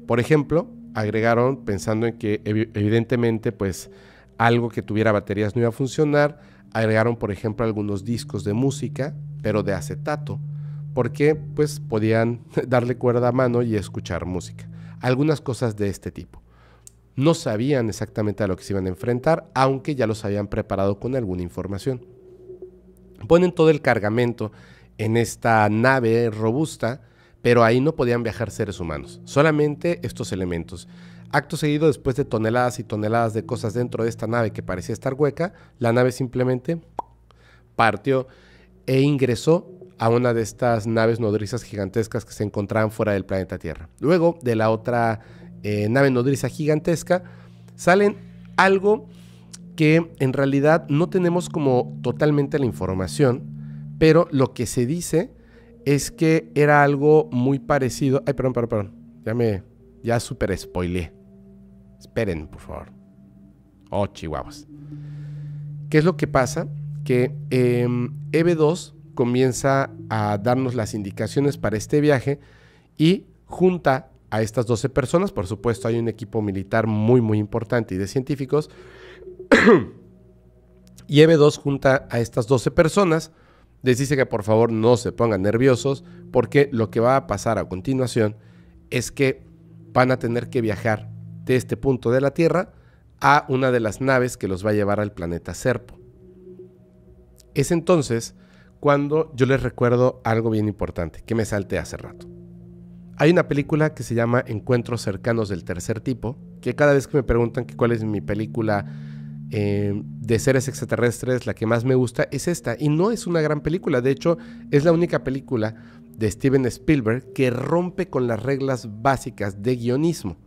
Por ejemplo, agregaron pensando en que evidentemente pues algo que tuviera baterías no iba a funcionar, agregaron por ejemplo algunos discos de música, pero de acetato, porque pues podían darle cuerda a mano y escuchar música. Algunas cosas de este tipo. No sabían exactamente a lo que se iban a enfrentar, aunque ya los habían preparado con alguna información. Ponen todo el cargamento en esta nave robusta, pero ahí no podían viajar seres humanos, solamente estos elementos. Acto seguido, después de toneladas y toneladas de cosas dentro de esta nave que parecía estar hueca, la nave simplemente partió e ingresó a una de estas naves nodrizas gigantescas que se encontraban fuera del planeta Tierra. Luego de la otra eh, nave nodriza gigantesca salen algo que en realidad no tenemos como totalmente la información, pero lo que se dice es que era algo muy parecido. Ay, perdón, perdón, perdón. Ya me. Ya super spoileé. Esperen, por favor. Oh, chihuahuas. ¿Qué es lo que pasa? Que eh, EB2 comienza a darnos las indicaciones para este viaje y junta a estas 12 personas. Por supuesto, hay un equipo militar muy, muy importante y de científicos. y EB2 junta a estas 12 personas les dice que por favor no se pongan nerviosos porque lo que va a pasar a continuación es que van a tener que viajar de este punto de la Tierra a una de las naves que los va a llevar al planeta Serpo. Es entonces cuando yo les recuerdo algo bien importante que me salté hace rato. Hay una película que se llama Encuentros cercanos del tercer tipo, que cada vez que me preguntan cuál es mi película eh, de seres extraterrestres, la que más me gusta es esta. Y no es una gran película, de hecho es la única película de Steven Spielberg que rompe con las reglas básicas de guionismo.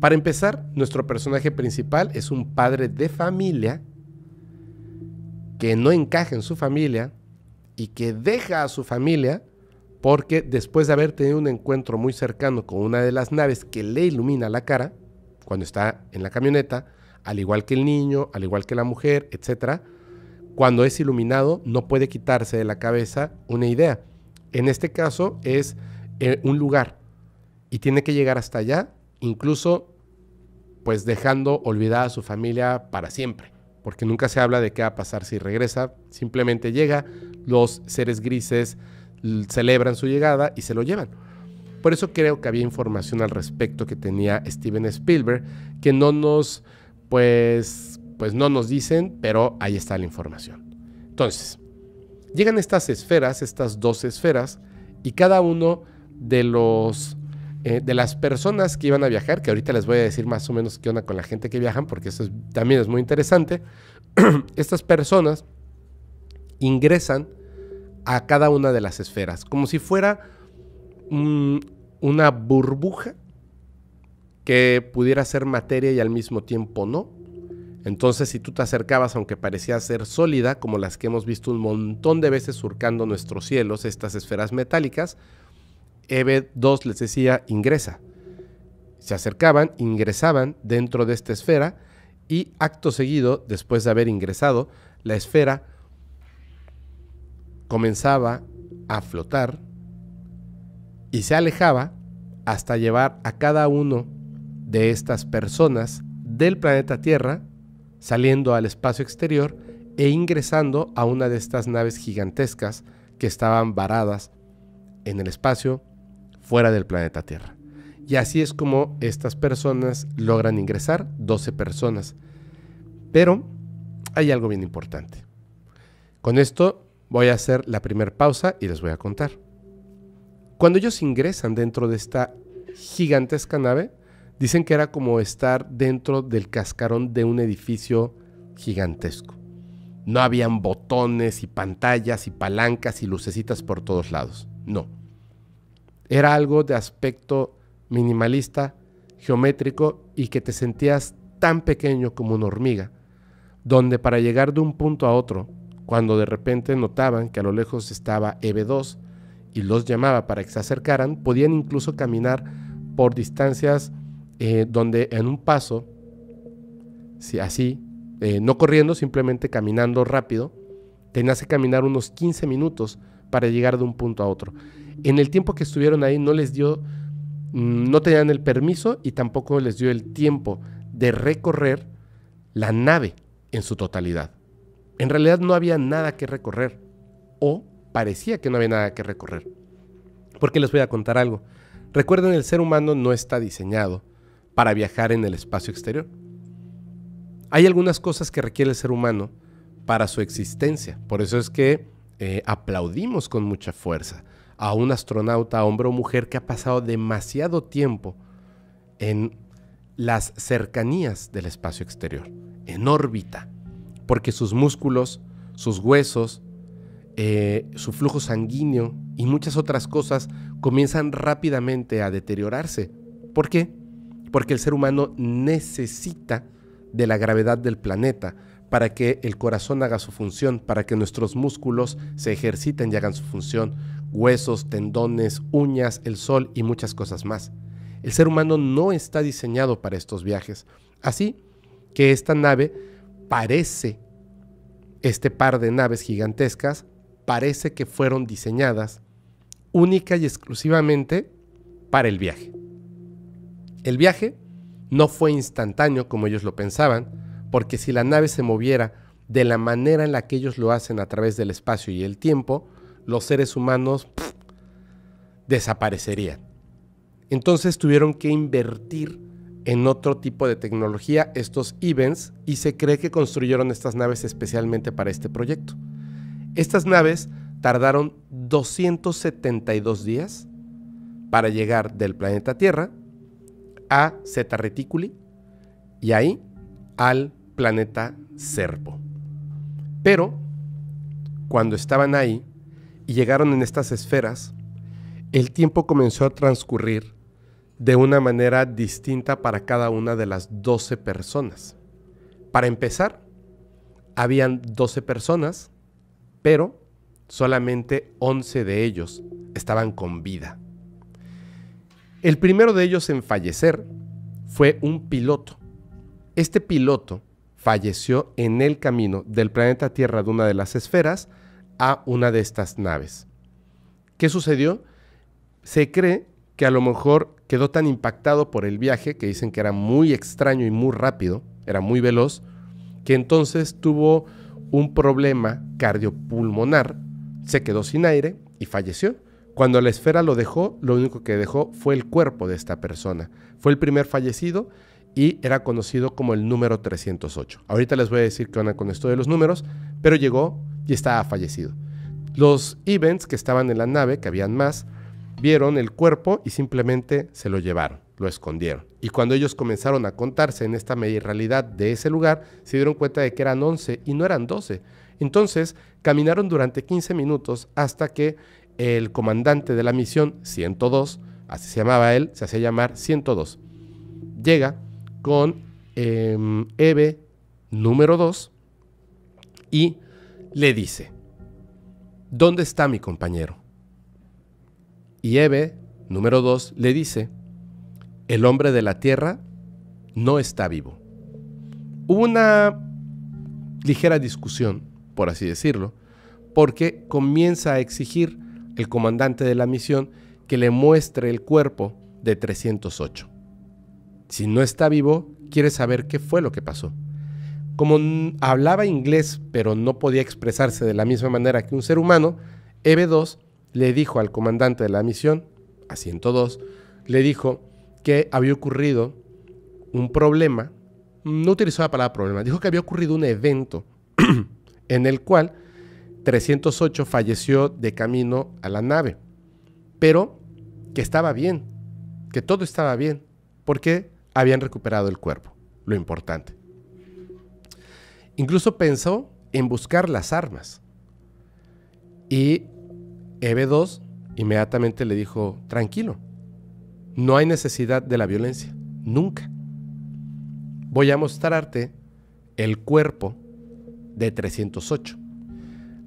Para empezar, nuestro personaje principal es un padre de familia que no encaja en su familia y que deja a su familia porque después de haber tenido un encuentro muy cercano con una de las naves que le ilumina la cara, cuando está en la camioneta, al igual que el niño, al igual que la mujer, etc., cuando es iluminado no puede quitarse de la cabeza una idea. En este caso es eh, un lugar y tiene que llegar hasta allá, incluso pues dejando olvidada a su familia para siempre, porque nunca se habla de qué va a pasar si regresa, simplemente llega, los seres grises celebran su llegada y se lo llevan. Por eso creo que había información al respecto que tenía Steven Spielberg que no nos pues, pues no nos dicen, pero ahí está la información. Entonces, llegan estas esferas, estas dos esferas, y cada uno de los eh, de las personas que iban a viajar, que ahorita les voy a decir más o menos qué onda con la gente que viajan, porque eso también es muy interesante, estas personas ingresan a cada una de las esferas, como si fuera una burbuja que pudiera ser materia y al mismo tiempo no. Entonces, si tú te acercabas, aunque parecía ser sólida, como las que hemos visto un montón de veces surcando nuestros cielos, estas esferas metálicas, EB2 les decía, ingresa. Se acercaban, ingresaban dentro de esta esfera y acto seguido, después de haber ingresado, la esfera comenzaba a flotar y se alejaba hasta llevar a cada uno de estas personas del planeta Tierra, saliendo al espacio exterior e ingresando a una de estas naves gigantescas que estaban varadas en el espacio fuera del planeta Tierra. Y así es como estas personas logran ingresar, 12 personas. Pero hay algo bien importante. Con esto voy a hacer la primera pausa y les voy a contar. Cuando ellos ingresan dentro de esta gigantesca nave, Dicen que era como estar dentro del cascarón de un edificio gigantesco. No habían botones y pantallas y palancas y lucecitas por todos lados. No. Era algo de aspecto minimalista, geométrico y que te sentías tan pequeño como una hormiga, donde para llegar de un punto a otro, cuando de repente notaban que a lo lejos estaba EB2 y los llamaba para que se acercaran, podían incluso caminar por distancias eh, donde en un paso, si así, eh, no corriendo, simplemente caminando rápido, tenías que caminar unos 15 minutos para llegar de un punto a otro. En el tiempo que estuvieron ahí no les dio, mm, no tenían el permiso y tampoco les dio el tiempo de recorrer la nave en su totalidad. En realidad no había nada que recorrer, o parecía que no había nada que recorrer. Porque les voy a contar algo. Recuerden, el ser humano no está diseñado para viajar en el espacio exterior. Hay algunas cosas que requiere el ser humano para su existencia. Por eso es que eh, aplaudimos con mucha fuerza a un astronauta, hombre o mujer, que ha pasado demasiado tiempo en las cercanías del espacio exterior, en órbita, porque sus músculos, sus huesos, eh, su flujo sanguíneo y muchas otras cosas comienzan rápidamente a deteriorarse. ¿Por qué? Porque el ser humano necesita de la gravedad del planeta para que el corazón haga su función, para que nuestros músculos se ejerciten y hagan su función, huesos, tendones, uñas, el sol y muchas cosas más. El ser humano no está diseñado para estos viajes. Así que esta nave parece, este par de naves gigantescas, parece que fueron diseñadas única y exclusivamente para el viaje. El viaje no fue instantáneo como ellos lo pensaban, porque si la nave se moviera de la manera en la que ellos lo hacen a través del espacio y el tiempo, los seres humanos desaparecerían. Entonces tuvieron que invertir en otro tipo de tecnología, estos events, y se cree que construyeron estas naves especialmente para este proyecto. Estas naves tardaron 272 días para llegar del planeta Tierra a Zeta Reticuli y ahí al planeta Serpo. Pero cuando estaban ahí y llegaron en estas esferas, el tiempo comenzó a transcurrir de una manera distinta para cada una de las 12 personas. Para empezar, habían 12 personas, pero solamente 11 de ellos estaban con vida. El primero de ellos en fallecer fue un piloto. Este piloto falleció en el camino del planeta Tierra de una de las esferas a una de estas naves. ¿Qué sucedió? Se cree que a lo mejor quedó tan impactado por el viaje, que dicen que era muy extraño y muy rápido, era muy veloz, que entonces tuvo un problema cardiopulmonar, se quedó sin aire y falleció. Cuando la esfera lo dejó, lo único que dejó fue el cuerpo de esta persona. Fue el primer fallecido y era conocido como el número 308. Ahorita les voy a decir qué onda con esto de los números, pero llegó y estaba fallecido. Los events que estaban en la nave, que habían más, vieron el cuerpo y simplemente se lo llevaron, lo escondieron. Y cuando ellos comenzaron a contarse en esta media realidad de ese lugar, se dieron cuenta de que eran 11 y no eran 12. Entonces caminaron durante 15 minutos hasta que el comandante de la misión 102, así se llamaba él, se hacía llamar 102, llega con eh, Eve número 2 y le dice, ¿dónde está mi compañero? Y Eve número 2 le dice, el hombre de la tierra no está vivo. Hubo una ligera discusión, por así decirlo, porque comienza a exigir el comandante de la misión que le muestre el cuerpo de 308. Si no está vivo, quiere saber qué fue lo que pasó. Como hablaba inglés pero no podía expresarse de la misma manera que un ser humano, EB2 le dijo al comandante de la misión, a 102, le dijo que había ocurrido un problema, no utilizó la palabra problema, dijo que había ocurrido un evento en el cual 308 falleció de camino a la nave, pero que estaba bien, que todo estaba bien, porque habían recuperado el cuerpo, lo importante. Incluso pensó en buscar las armas. Y EB2 inmediatamente le dijo, tranquilo, no hay necesidad de la violencia, nunca. voy a mostrarte el cuerpo de 308.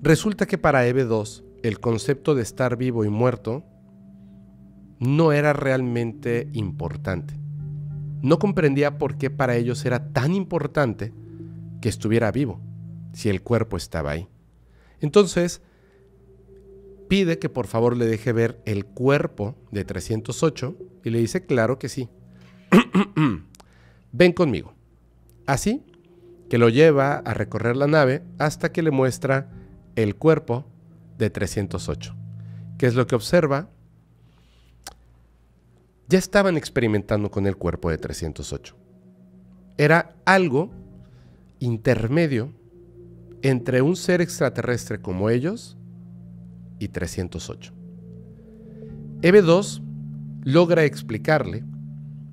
Resulta que para EB2 el concepto de estar vivo y muerto no era realmente importante. No comprendía por qué para ellos era tan importante que estuviera vivo, si el cuerpo estaba ahí. Entonces, pide que por favor le deje ver el cuerpo de 308 y le dice, claro que sí. Ven conmigo. Así que lo lleva a recorrer la nave hasta que le muestra el cuerpo de 308. ¿Qué es lo que observa? Ya estaban experimentando con el cuerpo de 308. Era algo intermedio entre un ser extraterrestre como ellos y 308. EB2 logra explicarle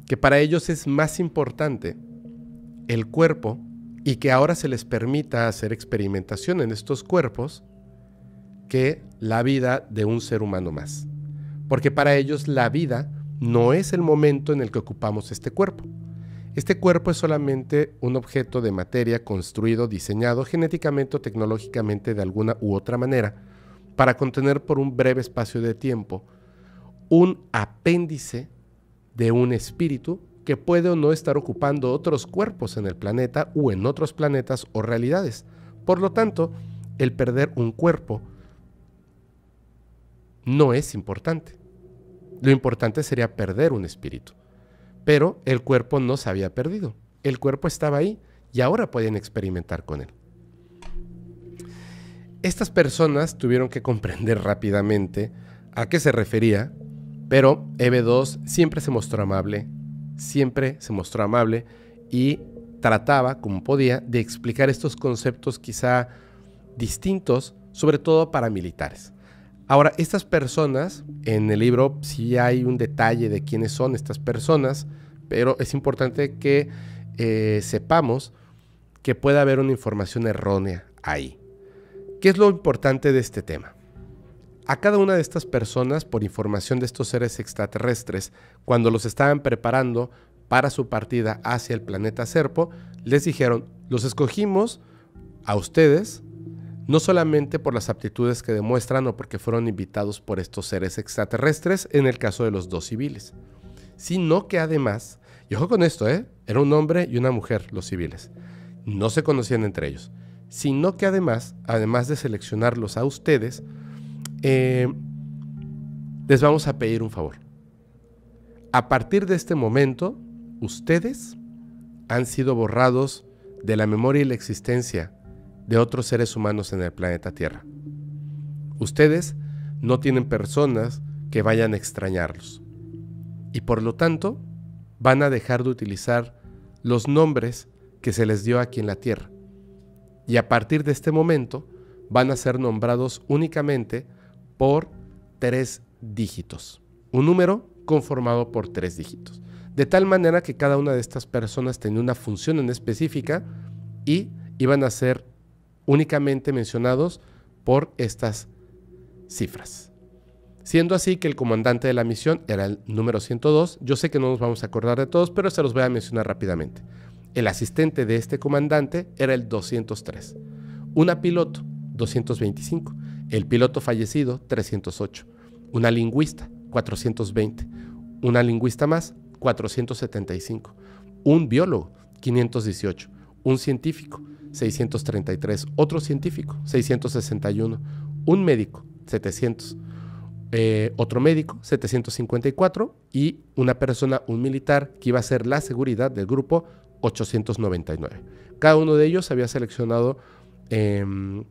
que para ellos es más importante el cuerpo y que ahora se les permita hacer experimentación en estos cuerpos que la vida de un ser humano más. Porque para ellos la vida no es el momento en el que ocupamos este cuerpo. Este cuerpo es solamente un objeto de materia construido, diseñado genéticamente o tecnológicamente de alguna u otra manera para contener por un breve espacio de tiempo un apéndice de un espíritu que puede o no estar ocupando otros cuerpos en el planeta o en otros planetas o realidades. Por lo tanto, el perder un cuerpo no es importante. Lo importante sería perder un espíritu. Pero el cuerpo no se había perdido. El cuerpo estaba ahí y ahora pueden experimentar con él. Estas personas tuvieron que comprender rápidamente a qué se refería, pero EB2 siempre se mostró amable, siempre se mostró amable y trataba, como podía, de explicar estos conceptos quizá distintos, sobre todo para militares. Ahora, estas personas, en el libro sí hay un detalle de quiénes son estas personas, pero es importante que eh, sepamos que puede haber una información errónea ahí. ¿Qué es lo importante de este tema? A cada una de estas personas, por información de estos seres extraterrestres, cuando los estaban preparando para su partida hacia el planeta Serpo, les dijeron, los escogimos a ustedes no solamente por las aptitudes que demuestran o porque fueron invitados por estos seres extraterrestres, en el caso de los dos civiles, sino que además, y ojo con esto, ¿eh? era un hombre y una mujer los civiles, no se conocían entre ellos, sino que además, además de seleccionarlos a ustedes, eh, les vamos a pedir un favor. A partir de este momento, ustedes han sido borrados de la memoria y la existencia de otros seres humanos en el planeta Tierra. Ustedes no tienen personas que vayan a extrañarlos y por lo tanto van a dejar de utilizar los nombres que se les dio aquí en la Tierra. Y a partir de este momento van a ser nombrados únicamente por tres dígitos. Un número conformado por tres dígitos. De tal manera que cada una de estas personas tenía una función en específica y iban a ser únicamente mencionados por estas cifras. Siendo así que el comandante de la misión era el número 102, yo sé que no nos vamos a acordar de todos, pero se los voy a mencionar rápidamente. El asistente de este comandante era el 203. Una piloto, 225. El piloto fallecido, 308. Una lingüista, 420. Una lingüista más, 475. Un biólogo, 518. Un científico, 633, otro científico, 661, un médico, 700, eh, otro médico, 754 y una persona, un militar, que iba a ser la seguridad del grupo, 899. Cada uno de ellos había seleccionado em,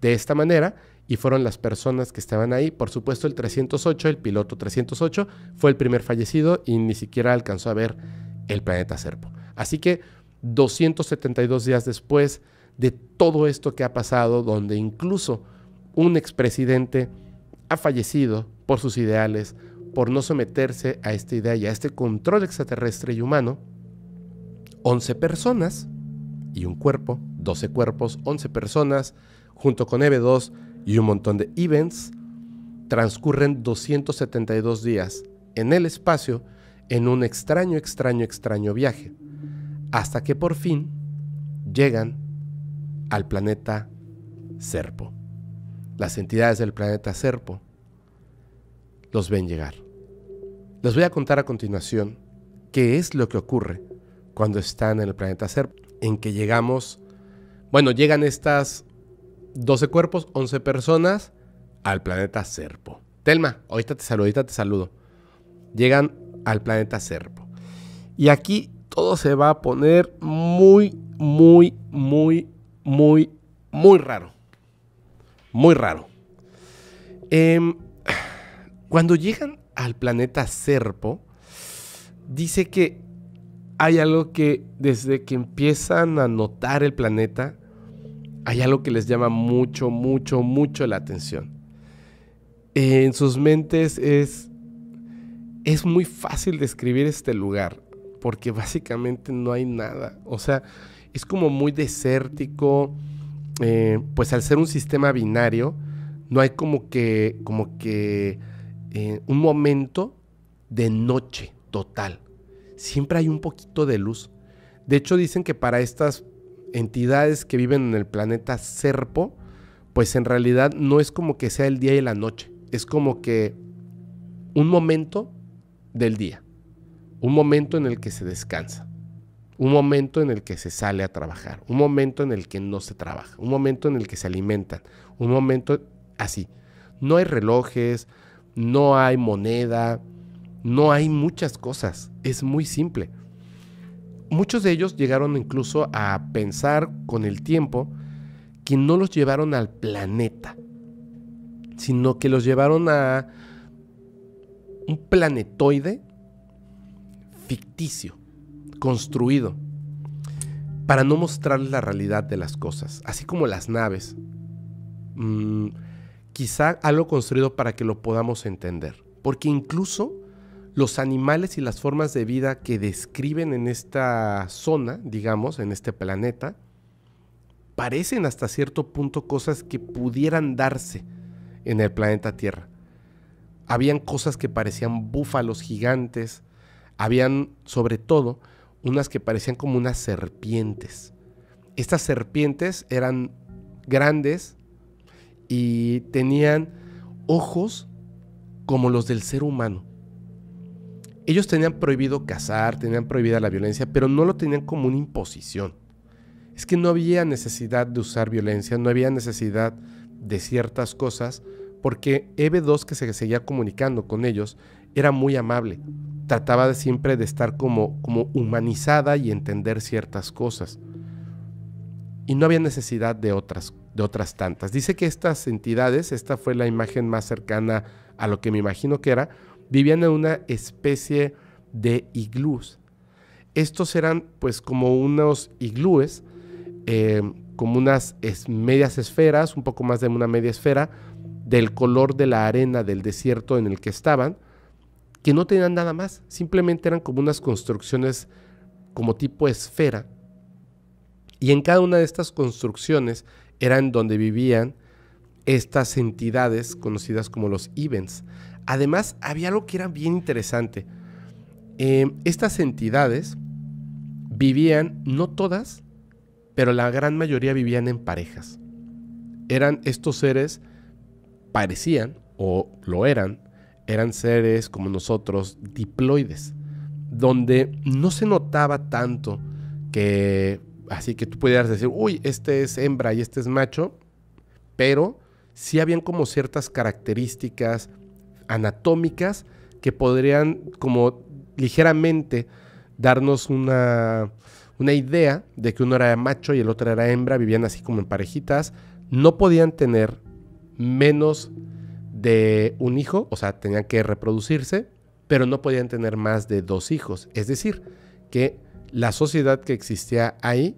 de esta manera y fueron las personas que estaban ahí. Por supuesto, el 308, el piloto 308, fue el primer fallecido y ni siquiera alcanzó a ver el planeta Serpo. Así que 272 días después de todo esto que ha pasado, donde incluso un expresidente ha fallecido por sus ideales, por no someterse a esta idea y a este control extraterrestre y humano, 11 personas y un cuerpo, 12 cuerpos, 11 personas, junto con EB2 y un montón de events, transcurren 272 días en el espacio en un extraño, extraño, extraño viaje hasta que por fin llegan al planeta Serpo. Las entidades del planeta Serpo los ven llegar. Les voy a contar a continuación qué es lo que ocurre cuando están en el planeta Serpo, en que llegamos, bueno, llegan estas 12 cuerpos, 11 personas al planeta Serpo. Telma, ahorita te saludo, ahorita te saludo. Llegan al planeta Serpo. Y aquí todo se va a poner muy, muy, muy, muy, muy raro. Muy raro. Em, cuando llegan al planeta Serpo, dice que hay algo que desde que empiezan a notar el planeta, hay algo que les llama mucho, mucho, mucho la atención. En sus mentes es, es muy fácil describir este lugar, porque básicamente no hay nada. O sea, es como muy desértico, eh, pues al ser un sistema binario, no hay como que, como que eh, un momento de noche total. Siempre hay un poquito de luz. De hecho, dicen que para estas entidades que viven en el planeta Serpo, pues en realidad no es como que sea el día y la noche. Es como que un momento del día. Un momento en el que se descansa un momento en el que se sale a trabajar, un momento en el que no se trabaja, un momento en el que se alimentan, un momento así. No hay relojes, no hay moneda, no hay muchas cosas, es muy simple. Muchos de ellos llegaron incluso a pensar con el tiempo que no los llevaron al planeta, sino que los llevaron a un planetoide ficticio construido para no mostrarles la realidad de las cosas, así como las naves. Mm, quizá algo construido para que lo podamos entender, porque incluso los animales y las formas de vida que describen en esta zona, digamos, en este planeta, parecen hasta cierto punto cosas que pudieran darse en el planeta Tierra. Habían cosas que parecían búfalos gigantes, habían sobre todo unas que parecían como unas serpientes. Estas serpientes eran grandes y tenían ojos como los del ser humano. Ellos tenían prohibido cazar, tenían prohibida la violencia, pero no lo tenían como una imposición. Es que no había necesidad de usar violencia, no había necesidad de ciertas cosas, porque EB2 que se seguía comunicando con ellos era muy amable trataba de siempre de estar como, como humanizada y entender ciertas cosas. Y no había necesidad de otras, de otras tantas. Dice que estas entidades, esta fue la imagen más cercana a lo que me imagino que era, vivían en una especie de iglús. Estos eran pues como unos iglúes, eh, como unas medias esferas, un poco más de una media esfera, del color de la arena del desierto en el que estaban, que no tenían nada más, simplemente eran como unas construcciones como tipo esfera. Y en cada una de estas construcciones eran donde vivían estas entidades conocidas como los Events. Además, había algo que era bien interesante. Em, estas entidades vivían, no todas, pero la gran mayoría vivían en parejas. Eran estos seres, parecían, o lo eran, eran seres como nosotros, diploides, donde no se notaba tanto que así que tú pudieras decir, uy, este es hembra y este es macho, pero sí habían como ciertas características anatómicas que podrían como ligeramente darnos una, una idea de que uno era macho y el otro era hembra, vivían así como en parejitas, no podían tener menos de un hijo, o sea, tenían que reproducirse, pero no podían tener más de dos hijos. Es decir, que la sociedad que existía ahí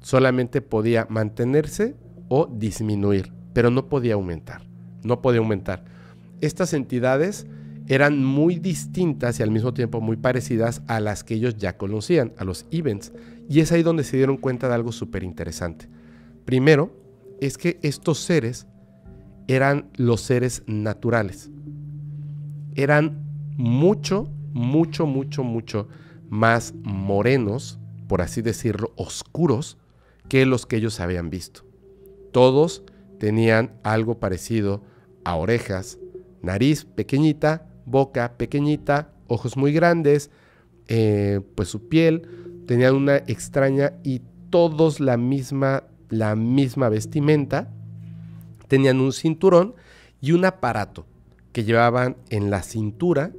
solamente podía mantenerse o disminuir, pero no podía aumentar, no podía aumentar. Estas entidades eran muy distintas y al mismo tiempo muy parecidas a las que ellos ya conocían, a los events, y es ahí donde se dieron cuenta de algo súper interesante. Primero, es que estos seres eran los seres naturales. Eran mucho, mucho, mucho, mucho más morenos por así decirlo, oscuros que los que ellos habían visto. Todos tenían algo parecido a orejas, nariz pequeñita, boca pequeñita, ojos muy grandes, eh, pues su piel tenía una extraña y todos la misma, la misma vestimenta, tenían un cinturón y un aparato que llevaban en la cintura,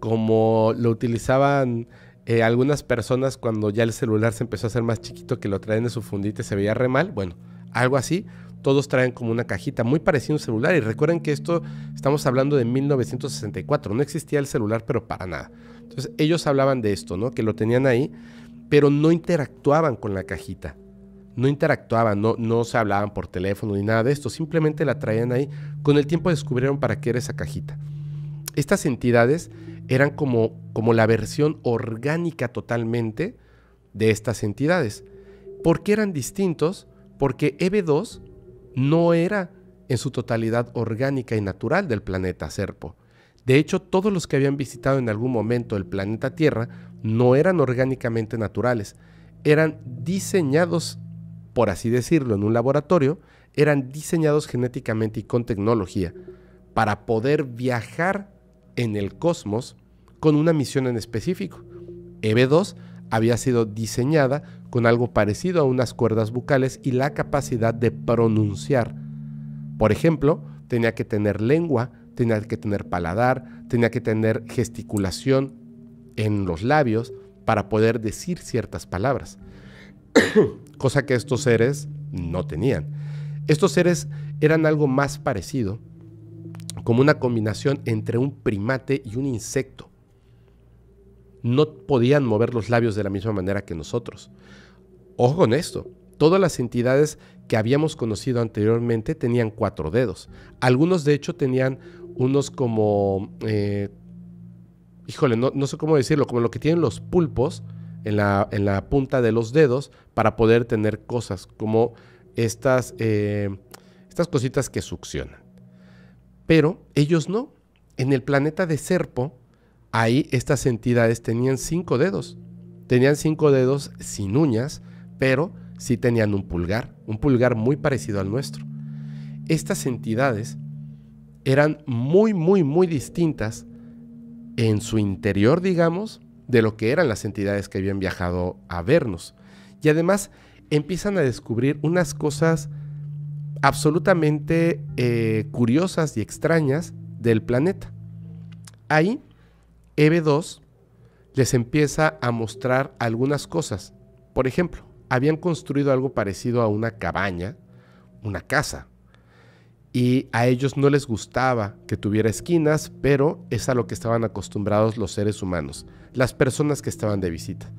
como lo utilizaban eh, algunas personas cuando ya el celular se empezó a hacer más chiquito, que lo traen en su fundita y se veía re mal. Bueno, algo así. Todos traen como una cajita muy parecida a un celular. Y recuerden que esto estamos hablando de 1964. No existía el celular, pero para nada. Entonces ellos hablaban de esto, ¿no? Que lo tenían ahí, pero no interactuaban con la cajita. No interactuaban, no, no se hablaban por teléfono ni nada de esto. Simplemente la traían ahí. Con el tiempo descubrieron para qué era esa cajita. Estas entidades eran como, como la versión orgánica totalmente de estas entidades. ¿Por qué eran distintos? Porque EB2 no era en su totalidad orgánica y natural del planeta Serpo. De hecho, todos los que habían visitado en algún momento el planeta Tierra no eran orgánicamente naturales, eran diseñados, por así decirlo, en un laboratorio, eran diseñados genéticamente y con tecnología para poder viajar en el cosmos con una misión en específico. EB2 había sido diseñada con algo parecido a unas cuerdas bucales y la capacidad de pronunciar. Por ejemplo, tenía que tener lengua, tenía que tener paladar, tenía que tener gesticulación en los labios para poder decir ciertas palabras, cosa que estos seres no tenían. Estos seres eran algo más parecido, como una combinación entre un primate y un insecto no podían mover los labios de la misma manera que nosotros. Ojo con esto, todas las entidades que habíamos conocido anteriormente tenían cuatro dedos. Algunos de hecho tenían unos como, eh, híjole, no, sé cómo decirlo, como lo que tienen los pulpos en la, punta de los dedos para poder tener cosas como estas, eh, estas cositas que succionan. Pero ellos no. En el planeta de Serpo, ahí estas entidades tenían cinco dedos. Tenían cinco dedos sin uñas, pero sí tenían un pulgar, un pulgar muy parecido al nuestro. Estas entidades eran muy, muy, muy distintas en su interior, digamos, de lo que eran las entidades que habían viajado a vernos. Y además empiezan a descubrir unas cosas absolutamente eh, curiosas y extrañas del planeta. Ahí EB2 les empieza a mostrar algunas cosas. Por ejemplo, habían construido algo parecido a una cabaña, una casa. Y a ellos no les gustaba que tuviera esquinas, pero es a lo que estaban acostumbrados los seres humanos, las personas que estaban de visita.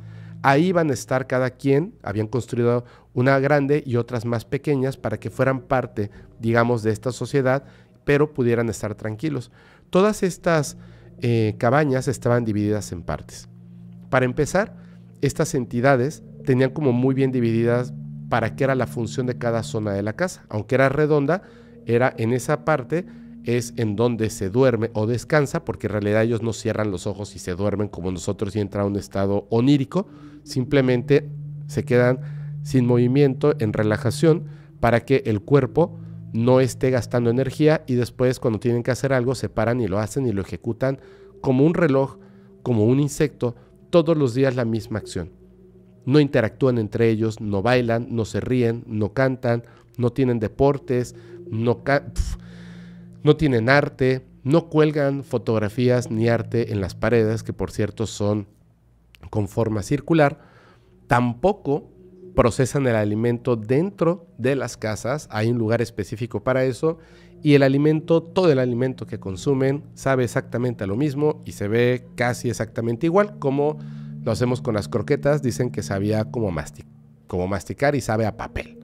Ahí iban a estar cada quien, habían construido una grande y otras más pequeñas para que fueran parte, digamos, de esta sociedad, pero pudieran estar tranquilos. Todas estas eh, cabañas estaban divididas en partes. Para empezar, estas entidades tenían como muy bien divididas para qué era la función de cada zona de la casa. Aunque era redonda, era en esa parte es en donde se duerme o descansa, porque en realidad ellos no cierran los ojos y se duermen como nosotros y entran a un estado onírico, simplemente se quedan sin movimiento, en relajación, para que el cuerpo no esté gastando energía y después cuando tienen que hacer algo se paran y lo hacen y lo ejecutan como un reloj, como un insecto, todos los días la misma acción. No interactúan entre ellos, no bailan, no se ríen, no cantan, no tienen deportes, no, tienen arte, no cuelgan fotografías ni arte en las paredes, que por cierto son con forma circular, tampoco procesan el alimento dentro de las casas, hay un lugar específico para eso, y el alimento, todo el alimento que consumen, sabe exactamente a lo mismo y se ve casi exactamente igual como lo hacemos con las croquetas, dicen que sabía como, masticar y sabe a papel,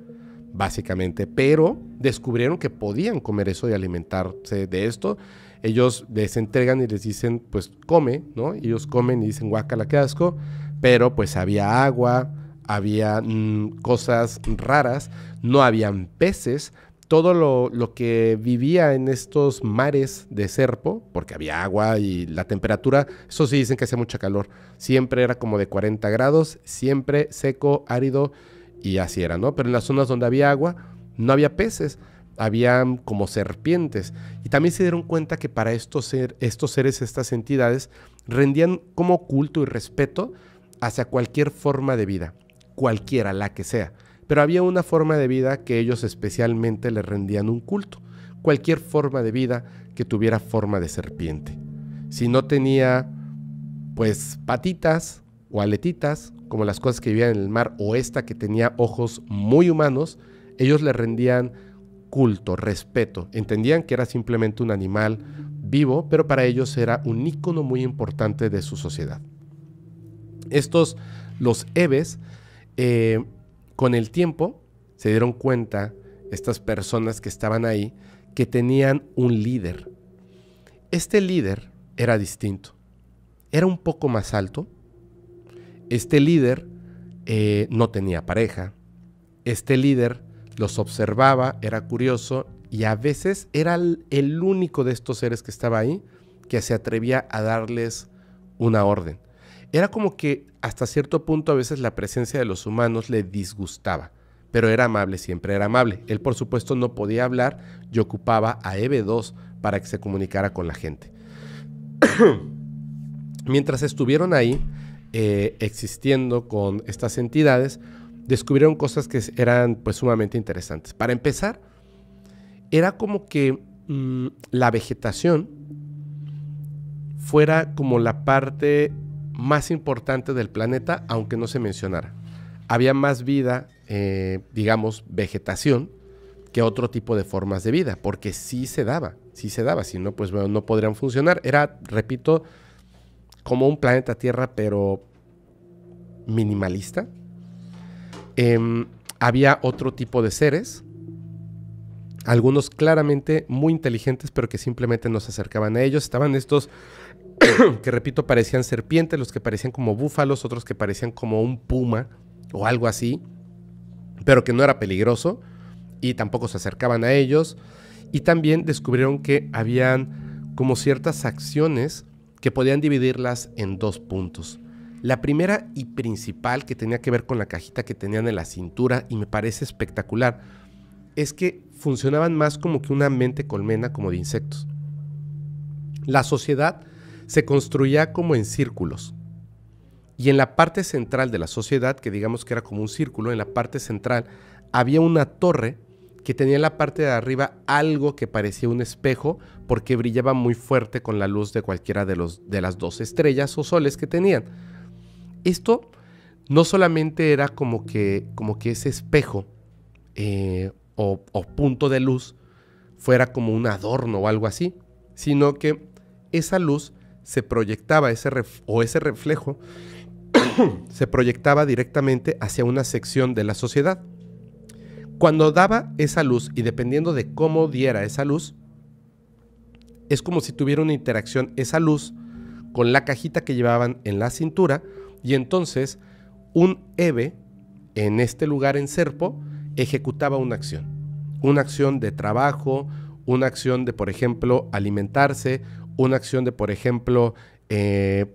básicamente, pero descubrieron que podían comer eso y alimentarse de esto. Ellos les entregan y les dicen, pues come, ¿no? Ellos comen y dicen, guacala, qué asco, pero pues había agua, había mm, cosas raras, no habían peces, todo lo, que vivía en estos mares de Serpo, porque había agua y la temperatura, eso sí dicen que hacía mucha calor, siempre era como de 40 grados, siempre seco, árido y así era, ¿no? Pero en las zonas donde había agua no había peces, habían como serpientes. Y también se dieron cuenta que para estos, estos seres, estas entidades, rendían como culto y respeto hacia cualquier forma de vida, cualquiera, la que sea. Pero había una forma de vida que ellos especialmente le rendían un culto. Cualquier forma de vida que tuviera forma de serpiente. Si no tenía, pues, patitas o aletitas, como las cosas que vivían en el mar, o esta que tenía ojos muy humanos, ellos le rendían culto, respeto. Entendían que era simplemente un animal vivo, pero para ellos era un ícono muy importante de su sociedad. Estos, los Eves, eh, con el tiempo se dieron cuenta estas personas que estaban ahí que tenían un líder. Este líder era distinto. Era un poco más alto. Este líder eh, no tenía pareja. Este líder los observaba, era curioso y a veces era el único de estos seres que estaba ahí que se atrevía a darles una orden. Era como que hasta cierto punto a veces la presencia de los humanos le disgustaba, pero era amable, siempre era amable. Él por supuesto no podía hablar y ocupaba a EB2 para que se comunicara con la gente. Mientras estuvieron ahí eh, existiendo con estas entidades, descubrieron cosas que eran pues sumamente interesantes. Para empezar, era como que mm, la vegetación fuera como la parte más importante del planeta, aunque no se mencionara. Había más vida, eh, digamos, vegetación, que otro tipo de formas de vida, porque sí se daba, sí se daba, si no, pues bueno, no podrían funcionar. Era, repito, como un planeta Tierra, pero minimalista. Em, había otro tipo de seres, algunos claramente muy inteligentes, pero que simplemente no se acercaban a ellos. Estaban estos que repito, parecían serpientes, los que parecían como búfalos, otros que parecían como un puma o algo así, pero que no era peligroso y tampoco se acercaban a ellos. Y también descubrieron que habían como ciertas acciones que podían dividirlas en dos puntos. La primera y principal que tenía que ver con la cajita que tenían en la cintura y me parece espectacular es que funcionaban más como que una mente colmena como de insectos. La sociedad se construía como en círculos. Y en la parte central de la sociedad, que digamos que era como un círculo, en la parte central había una torre que tenía en la parte de arriba algo que parecía un espejo porque brillaba muy fuerte con la luz de cualquiera de, los, de las dos estrellas o soles que tenían. Esto no solamente era como que, como que ese espejo eh, o, o punto de luz fuera como un adorno o algo así, sino que esa luz se proyectaba ese o ese reflejo se proyectaba directamente hacia una sección de la sociedad. Cuando daba esa luz y dependiendo de cómo diera esa luz, es como si tuviera una interacción esa luz con la cajita que llevaban en la cintura y entonces un EVE en este lugar en Serpo ejecutaba una acción. Una acción de trabajo, una acción de, por ejemplo, alimentarse, una acción de, por ejemplo, eh,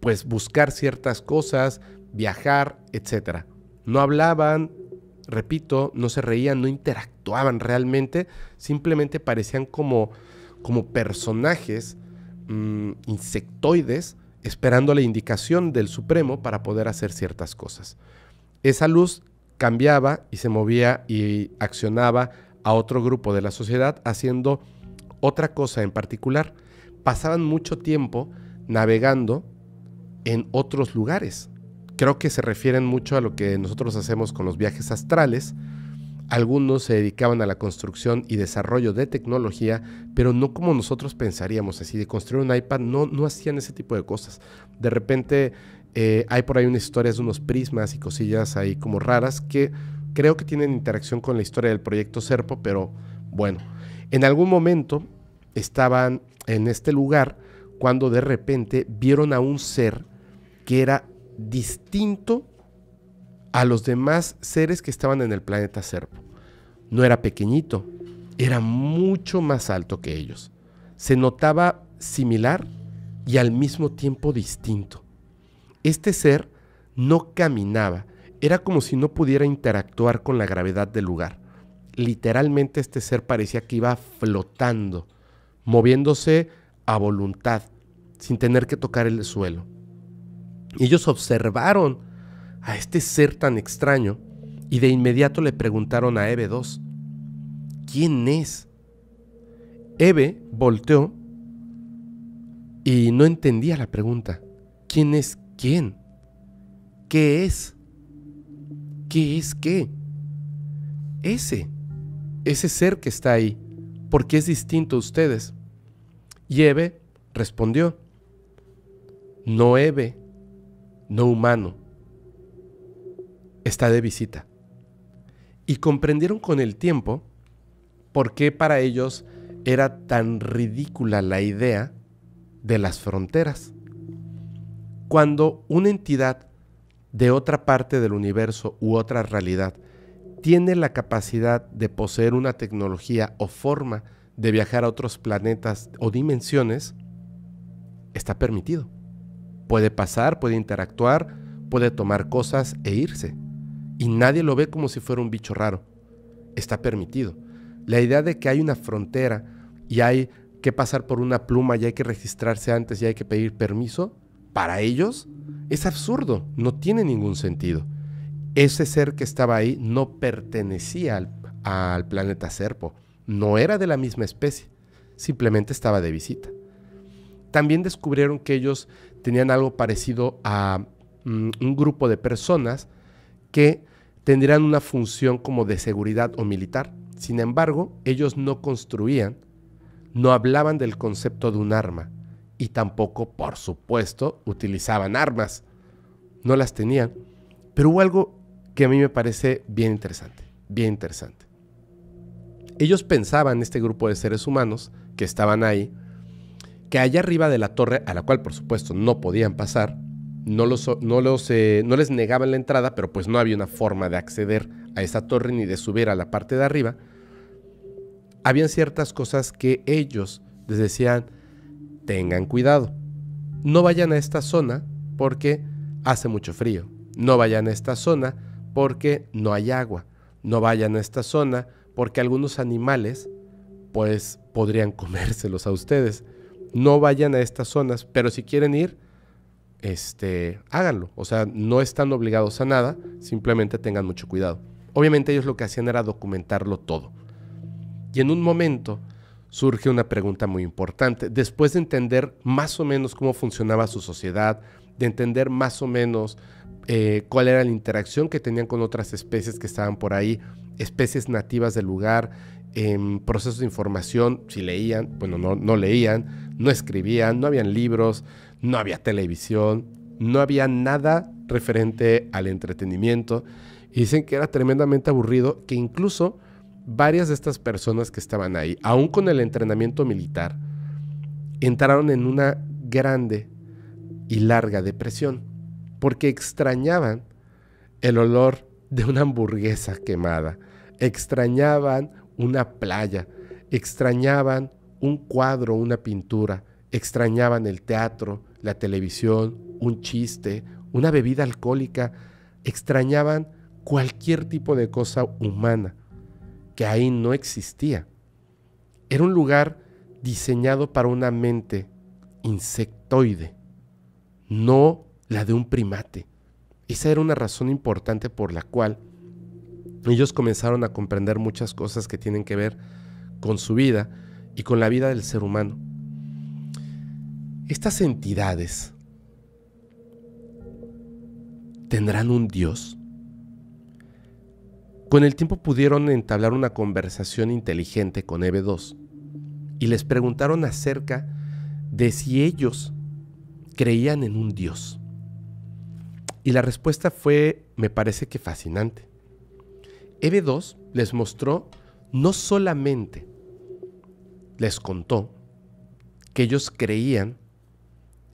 pues buscar ciertas cosas, viajar, etc. No hablaban, repito, no se reían, no interactuaban realmente, simplemente parecían como, como personajes mm, insectoides esperando la indicación del Supremo para poder hacer ciertas cosas. Esa luz cambiaba y se movía y accionaba a otro grupo de la sociedad haciendo otra cosa en particular pasaban mucho tiempo navegando en otros lugares. Creo que se refieren mucho a lo que nosotros hacemos con los viajes astrales. Algunos se dedicaban a la construcción y desarrollo de tecnología, pero no como nosotros pensaríamos, así de construir un iPad, no, no hacían ese tipo de cosas. De repente eh, hay por ahí una historia de unos prismas y cosillas ahí como raras que creo que tienen interacción con la historia del proyecto Serpo, pero bueno, en algún momento estaban en este lugar cuando de repente vieron a un ser que era distinto a los demás seres que estaban en el planeta Serpo. No era pequeñito, era mucho más alto que ellos. Se notaba similar y al mismo tiempo distinto. Este ser no caminaba, era como si no pudiera interactuar con la gravedad del lugar. Literalmente este ser parecía que iba flotando, moviéndose a voluntad, sin tener que tocar el suelo. ellos observaron a este ser tan extraño y de inmediato le preguntaron a Eve 2, ¿quién es? Eve volteó y no entendía la pregunta. ¿Quién es quién? ¿Qué es? ¿Qué es qué? Ese, ese ser que está ahí, porque es distinto a ustedes. Y Eve respondió, no Eve, no humano, está de visita. Y comprendieron con el tiempo por qué para ellos era tan ridícula la idea de las fronteras. Cuando una entidad de otra parte del universo u otra realidad tiene la capacidad de poseer una tecnología o forma de viajar a otros planetas o dimensiones, está permitido. Puede pasar, puede interactuar, puede tomar cosas e irse. Y nadie lo ve como si fuera un bicho raro. Está permitido. La idea de que hay una frontera y hay que pasar por una pluma y hay que registrarse antes y hay que pedir permiso, para ellos es absurdo, no tiene ningún sentido. Ese ser que estaba ahí no pertenecía al, al planeta Serpo, no era de la misma especie, simplemente estaba de visita. También descubrieron que ellos tenían algo parecido a mm, un grupo de personas que tendrían una función como de seguridad o militar. Sin embargo, ellos no construían no hablaban del concepto de un arma y tampoco, por supuesto, utilizaban armas. No las tenían. Pero hubo algo que a mí me parece bien interesante, bien interesante. Ellos pensaban, este grupo de seres humanos que estaban ahí, que allá arriba de la torre, a la cual por supuesto no podían pasar, no, los, no, los, eh, no les negaban la entrada, pero pues no había una forma de acceder a esa torre ni de subir a la parte de arriba, habían ciertas cosas que ellos les decían, tengan cuidado, no vayan a esta zona porque hace mucho frío, no vayan a esta zona porque no hay agua, no vayan a esta zona porque algunos animales pues podrían comérselos a ustedes. No vayan a estas zonas, pero si quieren ir, este, háganlo. O sea, no están obligados a nada, simplemente tengan mucho cuidado. Obviamente ellos lo que hacían era documentarlo todo. Y en un momento surge una pregunta muy importante. Después de entender más o menos cómo funcionaba su sociedad, de entender más o menos eh, cuál era la interacción que tenían con otras especies que estaban por ahí, especies nativas del lugar, en procesos de información, si leían, bueno, no, no leían, no escribían, no habían libros, no había televisión, no había nada referente al entretenimiento. Y dicen que era tremendamente aburrido, que incluso varias de estas personas que estaban ahí, aún con el entrenamiento militar, entraron en una grande y larga depresión, porque extrañaban el olor de una hamburguesa quemada, extrañaban una playa, extrañaban un cuadro, una pintura, extrañaban el teatro, la televisión, un chiste, una bebida alcohólica, extrañaban cualquier tipo de cosa humana que ahí no existía. Era un lugar diseñado para una mente insectoide, no la de un primate. Esa era una razón importante por la cual ellos comenzaron a comprender muchas cosas que tienen que ver con su vida y con la vida del ser humano. Estas entidades tendrán un Dios. Con el tiempo pudieron entablar una conversación inteligente con Eve 2 y les preguntaron acerca de si ellos creían en un Dios. Y la respuesta fue, me parece que fascinante. Eve 2 les mostró no solamente, les contó que ellos creían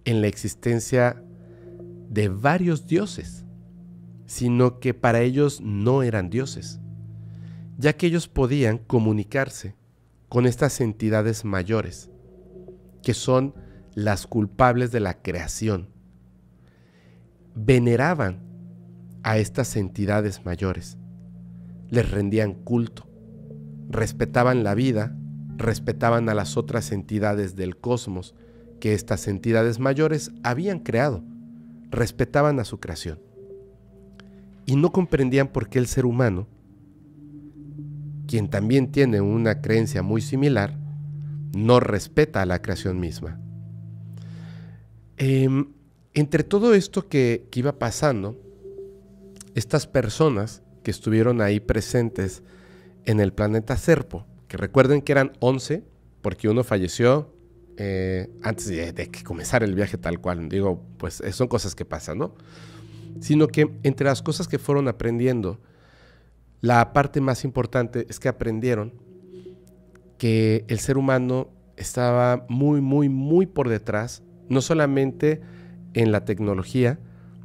en la existencia de varios dioses sino que para ellos no eran dioses, ya que ellos podían comunicarse con estas entidades mayores, que son las culpables de la creación. Veneraban a estas entidades mayores, les rendían culto, respetaban la vida, respetaban a las otras entidades del cosmos que estas entidades mayores habían creado, respetaban a su creación. Y no comprendían por qué el ser humano, quien también tiene una creencia muy similar, no respeta a la creación misma. Em, entre todo esto que, iba pasando, estas personas que estuvieron ahí presentes en el planeta Serpo, que recuerden que eran 11, porque uno falleció eh, antes de, que comenzara el viaje tal cual. Digo, pues son cosas que pasan, ¿no? Sino que entre las cosas que fueron aprendiendo, la parte más importante es que aprendieron que el ser humano estaba muy, muy, muy por detrás, no solamente en la tecnología,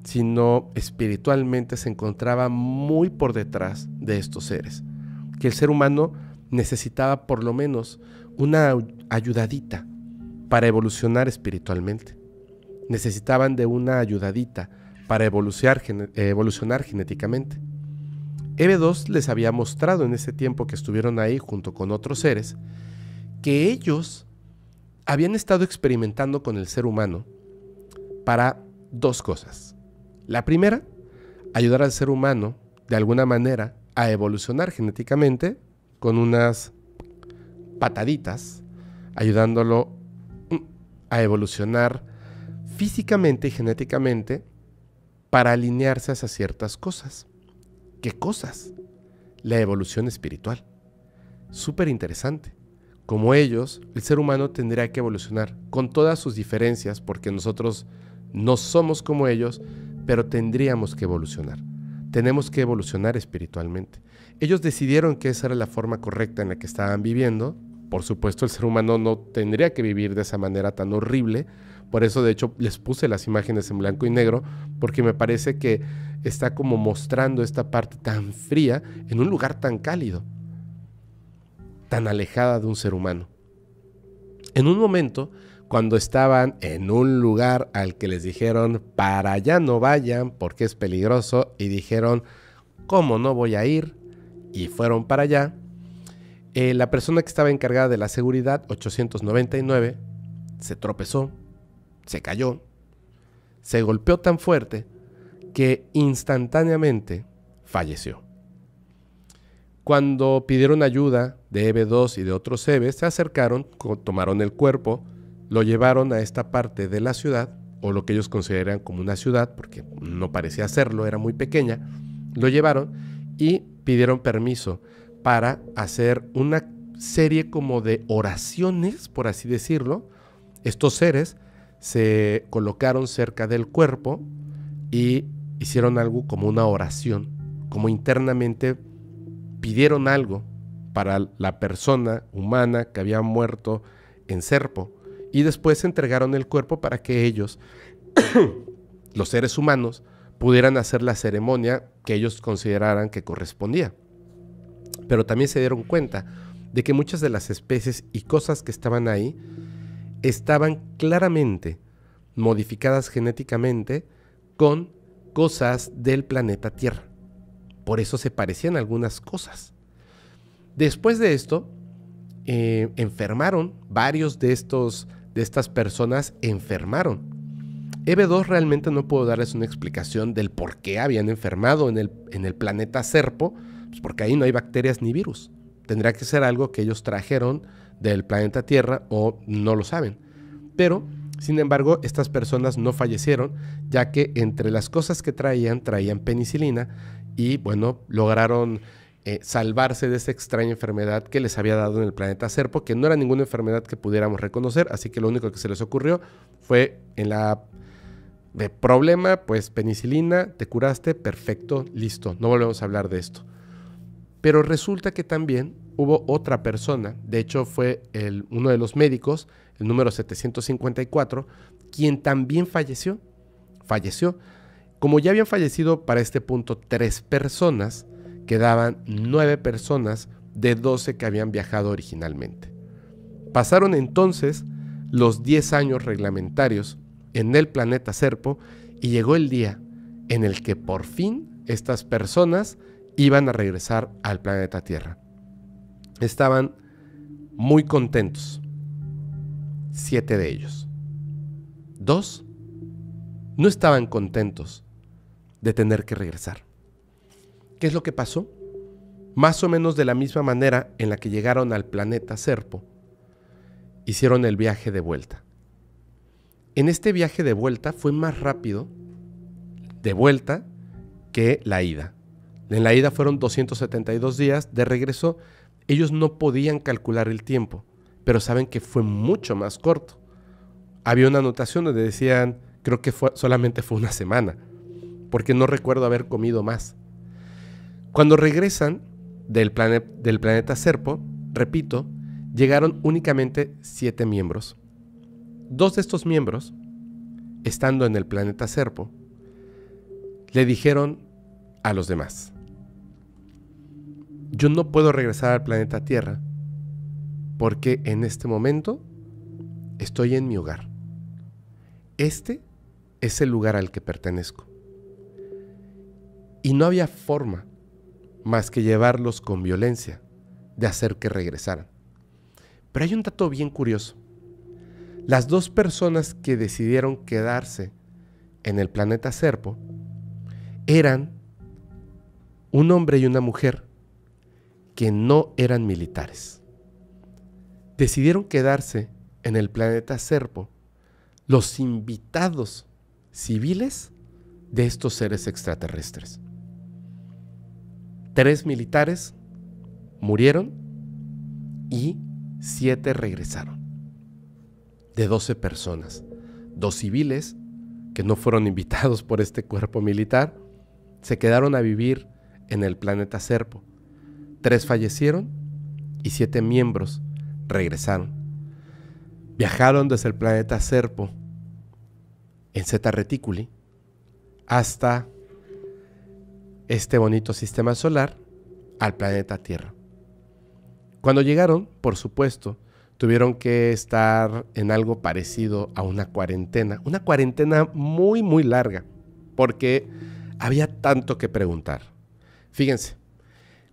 sino espiritualmente se encontraba muy por detrás de estos seres. Que el ser humano necesitaba por lo menos una ayudadita para evolucionar espiritualmente. Necesitaban de una ayudadita para evolucionar, genéticamente. EB2 les había mostrado en ese tiempo que estuvieron ahí junto con otros seres que ellos habían estado experimentando con el ser humano para dos cosas. La primera, ayudar al ser humano de alguna manera a evolucionar genéticamente con unas pataditas, ayudándolo mm, a evolucionar físicamente y genéticamente para alinearse a ciertas cosas. ¿Qué cosas? La evolución espiritual. Súper interesante. Como ellos, el ser humano tendría que evolucionar con todas sus diferencias porque nosotros no somos como ellos, pero tendríamos que evolucionar. Tenemos que evolucionar espiritualmente. Ellos decidieron que esa era la forma correcta en la que estaban viviendo. Por supuesto, el ser humano no tendría que vivir de esa manera tan horrible. Por eso, de hecho, les puse las imágenes en blanco y negro, porque me parece que está como mostrando esta parte tan fría en un lugar tan cálido, tan alejada de un ser humano. En un momento, cuando estaban en un lugar al que les dijeron, para allá no vayan porque es peligroso, y dijeron, ¿cómo no voy a ir? y fueron para allá. Eh, la persona que estaba encargada de la seguridad, 899, se tropezó, se cayó, se golpeó tan fuerte que instantáneamente falleció. Cuando pidieron ayuda de EB2 y de otros EBs, se acercaron, tomaron el cuerpo, lo llevaron a esta parte de la ciudad, o lo que ellos consideran como una ciudad, porque no parecía serlo, era muy pequeña, lo llevaron y pidieron permiso para hacer una serie como de oraciones, por así decirlo. Estos seres se colocaron cerca del cuerpo y hicieron algo como una oración, como internamente pidieron algo para la persona humana que había muerto en Serpo y después entregaron el cuerpo para que ellos, los seres humanos, pudieran hacer la ceremonia que ellos consideraran que correspondía. Pero también se dieron cuenta de que muchas de las especies y cosas que estaban ahí estaban claramente modificadas genéticamente con cosas del planeta Tierra. Por eso se parecían algunas cosas. Después de esto, eh, enfermaron, varios de, estos, de estas personas enfermaron EB2 realmente no puedo darles una explicación del por qué habían enfermado en el, en el planeta Serpo, pues porque ahí no hay bacterias ni virus. Tendría que ser algo que ellos trajeron del planeta Tierra o no lo saben. Pero, sin embargo, estas personas no fallecieron, ya que entre las cosas que traían, traían penicilina y, bueno, lograron eh, salvarse de esa extraña enfermedad que les había dado en el planeta Serpo, que no era ninguna enfermedad que pudiéramos reconocer, así que lo único que se les ocurrió fue en la de problema, pues penicilina, te curaste, perfecto, listo, no volvemos a hablar de esto. Pero resulta que también hubo otra persona, de hecho fue el, uno de los médicos, el número 754, quien también falleció. Falleció. Como ya habían fallecido para este punto tres personas, quedaban nueve personas de 12 que habían viajado originalmente. Pasaron entonces los 10 años reglamentarios en el planeta Serpo y llegó el día en el que por fin estas personas iban a regresar al planeta Tierra. Estaban muy contentos, siete de ellos. Dos no estaban contentos de tener que regresar. ¿Qué es lo que pasó? Más o menos de la misma manera en la que llegaron al planeta Serpo, hicieron el viaje de vuelta. En este viaje de vuelta fue más rápido de vuelta que la ida. En la ida fueron 272 días, de regreso ellos no podían calcular el tiempo, pero saben que fue mucho más corto. Había una anotación donde decían, creo que solamente fue una semana, porque no recuerdo haber comido más. Cuando regresan del, planeta Serpo, repito, llegaron únicamente siete miembros. Dos de estos miembros, estando en el planeta Serpo, le dijeron a los demás, yo no puedo regresar al planeta Tierra porque en este momento estoy en mi hogar. Este es el lugar al que pertenezco. Y no había forma más que llevarlos con violencia de hacer que regresaran. Pero hay un dato bien curioso. Las dos personas que decidieron quedarse en el planeta Serpo eran un hombre y una mujer que no eran militares. Decidieron quedarse en el planeta Serpo los invitados civiles de estos seres extraterrestres. Tres militares murieron y siete regresaron. De 12 personas, dos civiles que no fueron invitados por este cuerpo militar, se quedaron a vivir en el planeta Serpo. Tres fallecieron y siete miembros regresaron. Viajaron desde el planeta Serpo en Zeta Reticuli hasta este bonito sistema solar al planeta Tierra. Cuando llegaron, por supuesto, tuvieron que estar en algo parecido a una cuarentena, una cuarentena muy, muy larga, porque había tanto que preguntar. Fíjense,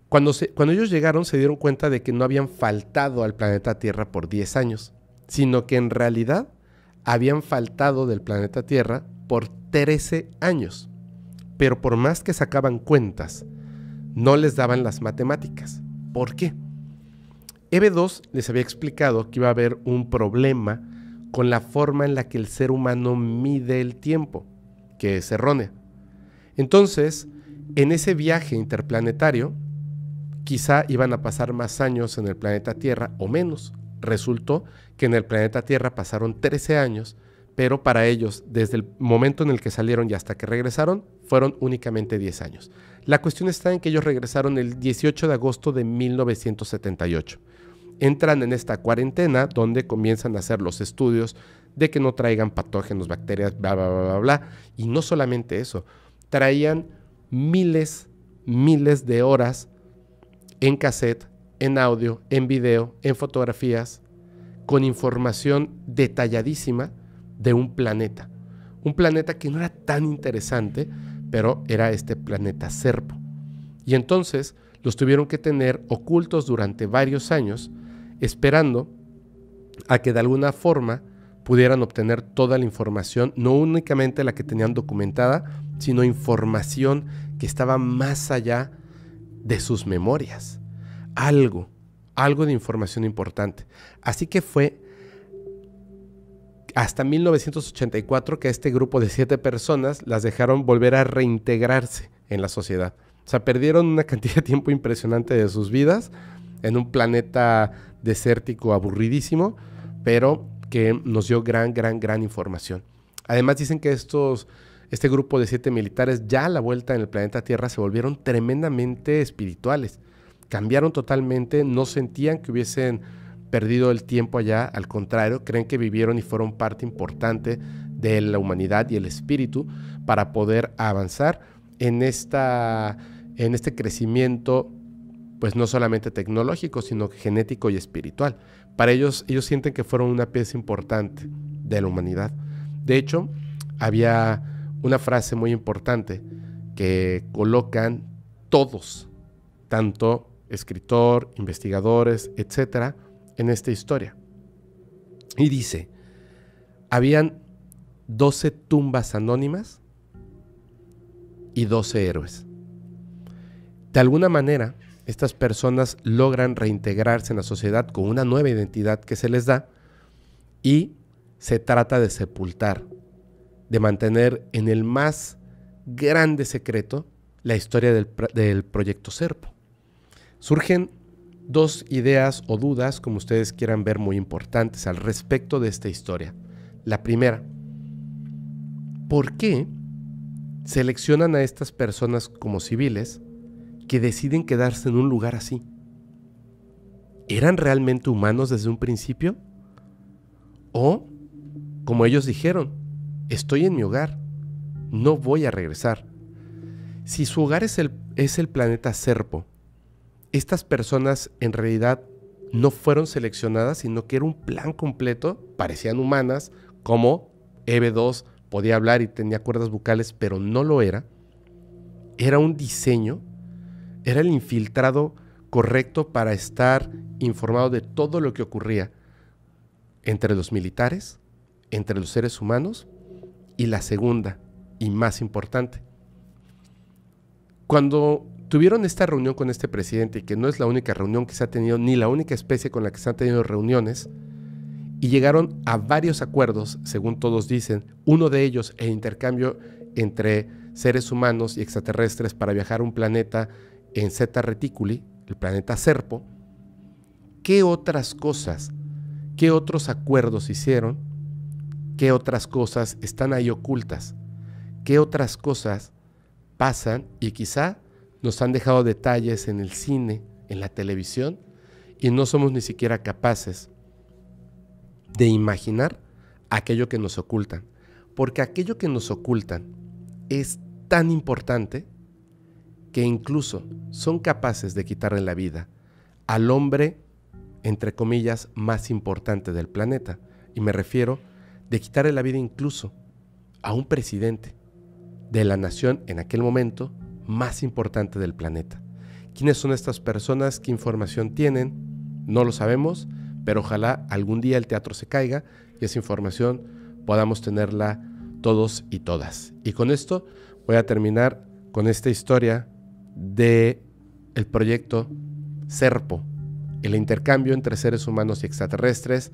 cuando, cuando ellos llegaron se dieron cuenta de que no habían faltado al planeta Tierra por 10 años, sino que en realidad habían faltado del planeta Tierra por 13 años. Pero por más que sacaban cuentas, no les daban las matemáticas. ¿Por qué? EB2 les había explicado que iba a haber un problema con la forma en la que el ser humano mide el tiempo, que es errónea. Entonces, en ese viaje interplanetario, quizá iban a pasar más años en el planeta Tierra o menos. Resultó que en el planeta Tierra pasaron 13 años, pero para ellos, desde el momento en el que salieron y hasta que regresaron, fueron únicamente 10 años. La cuestión está en que ellos regresaron el 18 de agosto de 1978 entran en esta cuarentena donde comienzan a hacer los estudios de que no traigan patógenos, bacterias, bla, bla, bla, bla, Y no solamente eso, traían miles, miles de horas en cassette, en audio, en video, en fotografías, con información detalladísima de un planeta. Un planeta que no era tan interesante, pero era este planeta Serpo. Y entonces los tuvieron que tener ocultos durante varios años esperando a que de alguna forma pudieran obtener toda la información, no únicamente la que tenían documentada, sino información que estaba más allá de sus memorias. Algo, algo de información importante. Así que fue hasta 1984 que este grupo de siete personas las dejaron volver a reintegrarse en la sociedad. O sea, perdieron una cantidad de tiempo impresionante de sus vidas en un planeta desértico aburridísimo, pero que nos dio gran, gran, gran información. Además dicen que estos, este grupo de siete militares ya a la vuelta en el planeta Tierra se volvieron tremendamente espirituales. Cambiaron totalmente, no sentían que hubiesen perdido el tiempo allá, al contrario, creen que vivieron y fueron parte importante de la humanidad y el espíritu para poder avanzar en, esta, en este crecimiento pues no solamente tecnológico, sino genético y espiritual. Para ellos, ellos sienten que fueron una pieza importante de la humanidad. De hecho, había una frase muy importante que colocan todos, tanto escritor, investigadores, etcétera, en esta historia. Y dice, habían 12 tumbas anónimas y 12 héroes. De alguna manera, estas personas logran reintegrarse en la sociedad con una nueva identidad que se les da y se trata de sepultar, de mantener en el más grande secreto la historia del, del proyecto Serpo. Surgen dos ideas o dudas, como ustedes quieran ver, muy importantes al respecto de esta historia. La primera, ¿por qué seleccionan a estas personas como civiles que deciden quedarse en un lugar así? ¿Eran realmente humanos desde un principio? ¿O, como ellos dijeron, estoy en mi hogar, no voy a regresar? Si su hogar es el, es el planeta Serpo, estas personas en realidad no fueron seleccionadas, sino que era un plan completo, parecían humanas, como EB2 podía hablar y tenía cuerdas bucales, pero no lo era. Era un diseño, era el infiltrado correcto para estar informado de todo lo que ocurría entre los militares, entre los seres humanos y la segunda y más importante. Cuando tuvieron esta reunión con este presidente, que no es la única reunión que se ha tenido, ni la única especie con la que se han tenido reuniones, y llegaron a varios acuerdos, según todos dicen, uno de ellos el intercambio entre seres humanos y extraterrestres para viajar a un planeta en Zeta Reticuli, el planeta Serpo, ¿qué otras cosas, qué otros acuerdos hicieron? ¿Qué otras cosas están ahí ocultas? ¿Qué otras cosas pasan y quizá nos han dejado detalles en el cine, en la televisión, y no somos ni siquiera capaces de imaginar aquello que nos ocultan. Porque aquello que nos ocultan es tan importante que incluso son capaces de quitarle la vida al hombre, entre comillas, más importante del planeta. Y me refiero de quitarle la vida incluso a un presidente de la nación en aquel momento más importante del planeta. ¿Quiénes son estas personas? ¿Qué información tienen? No lo sabemos, pero ojalá algún día el teatro se caiga y esa información podamos tenerla todos y todas. Y con esto voy a terminar con esta historia de el proyecto Serpo, el intercambio entre seres humanos y extraterrestres.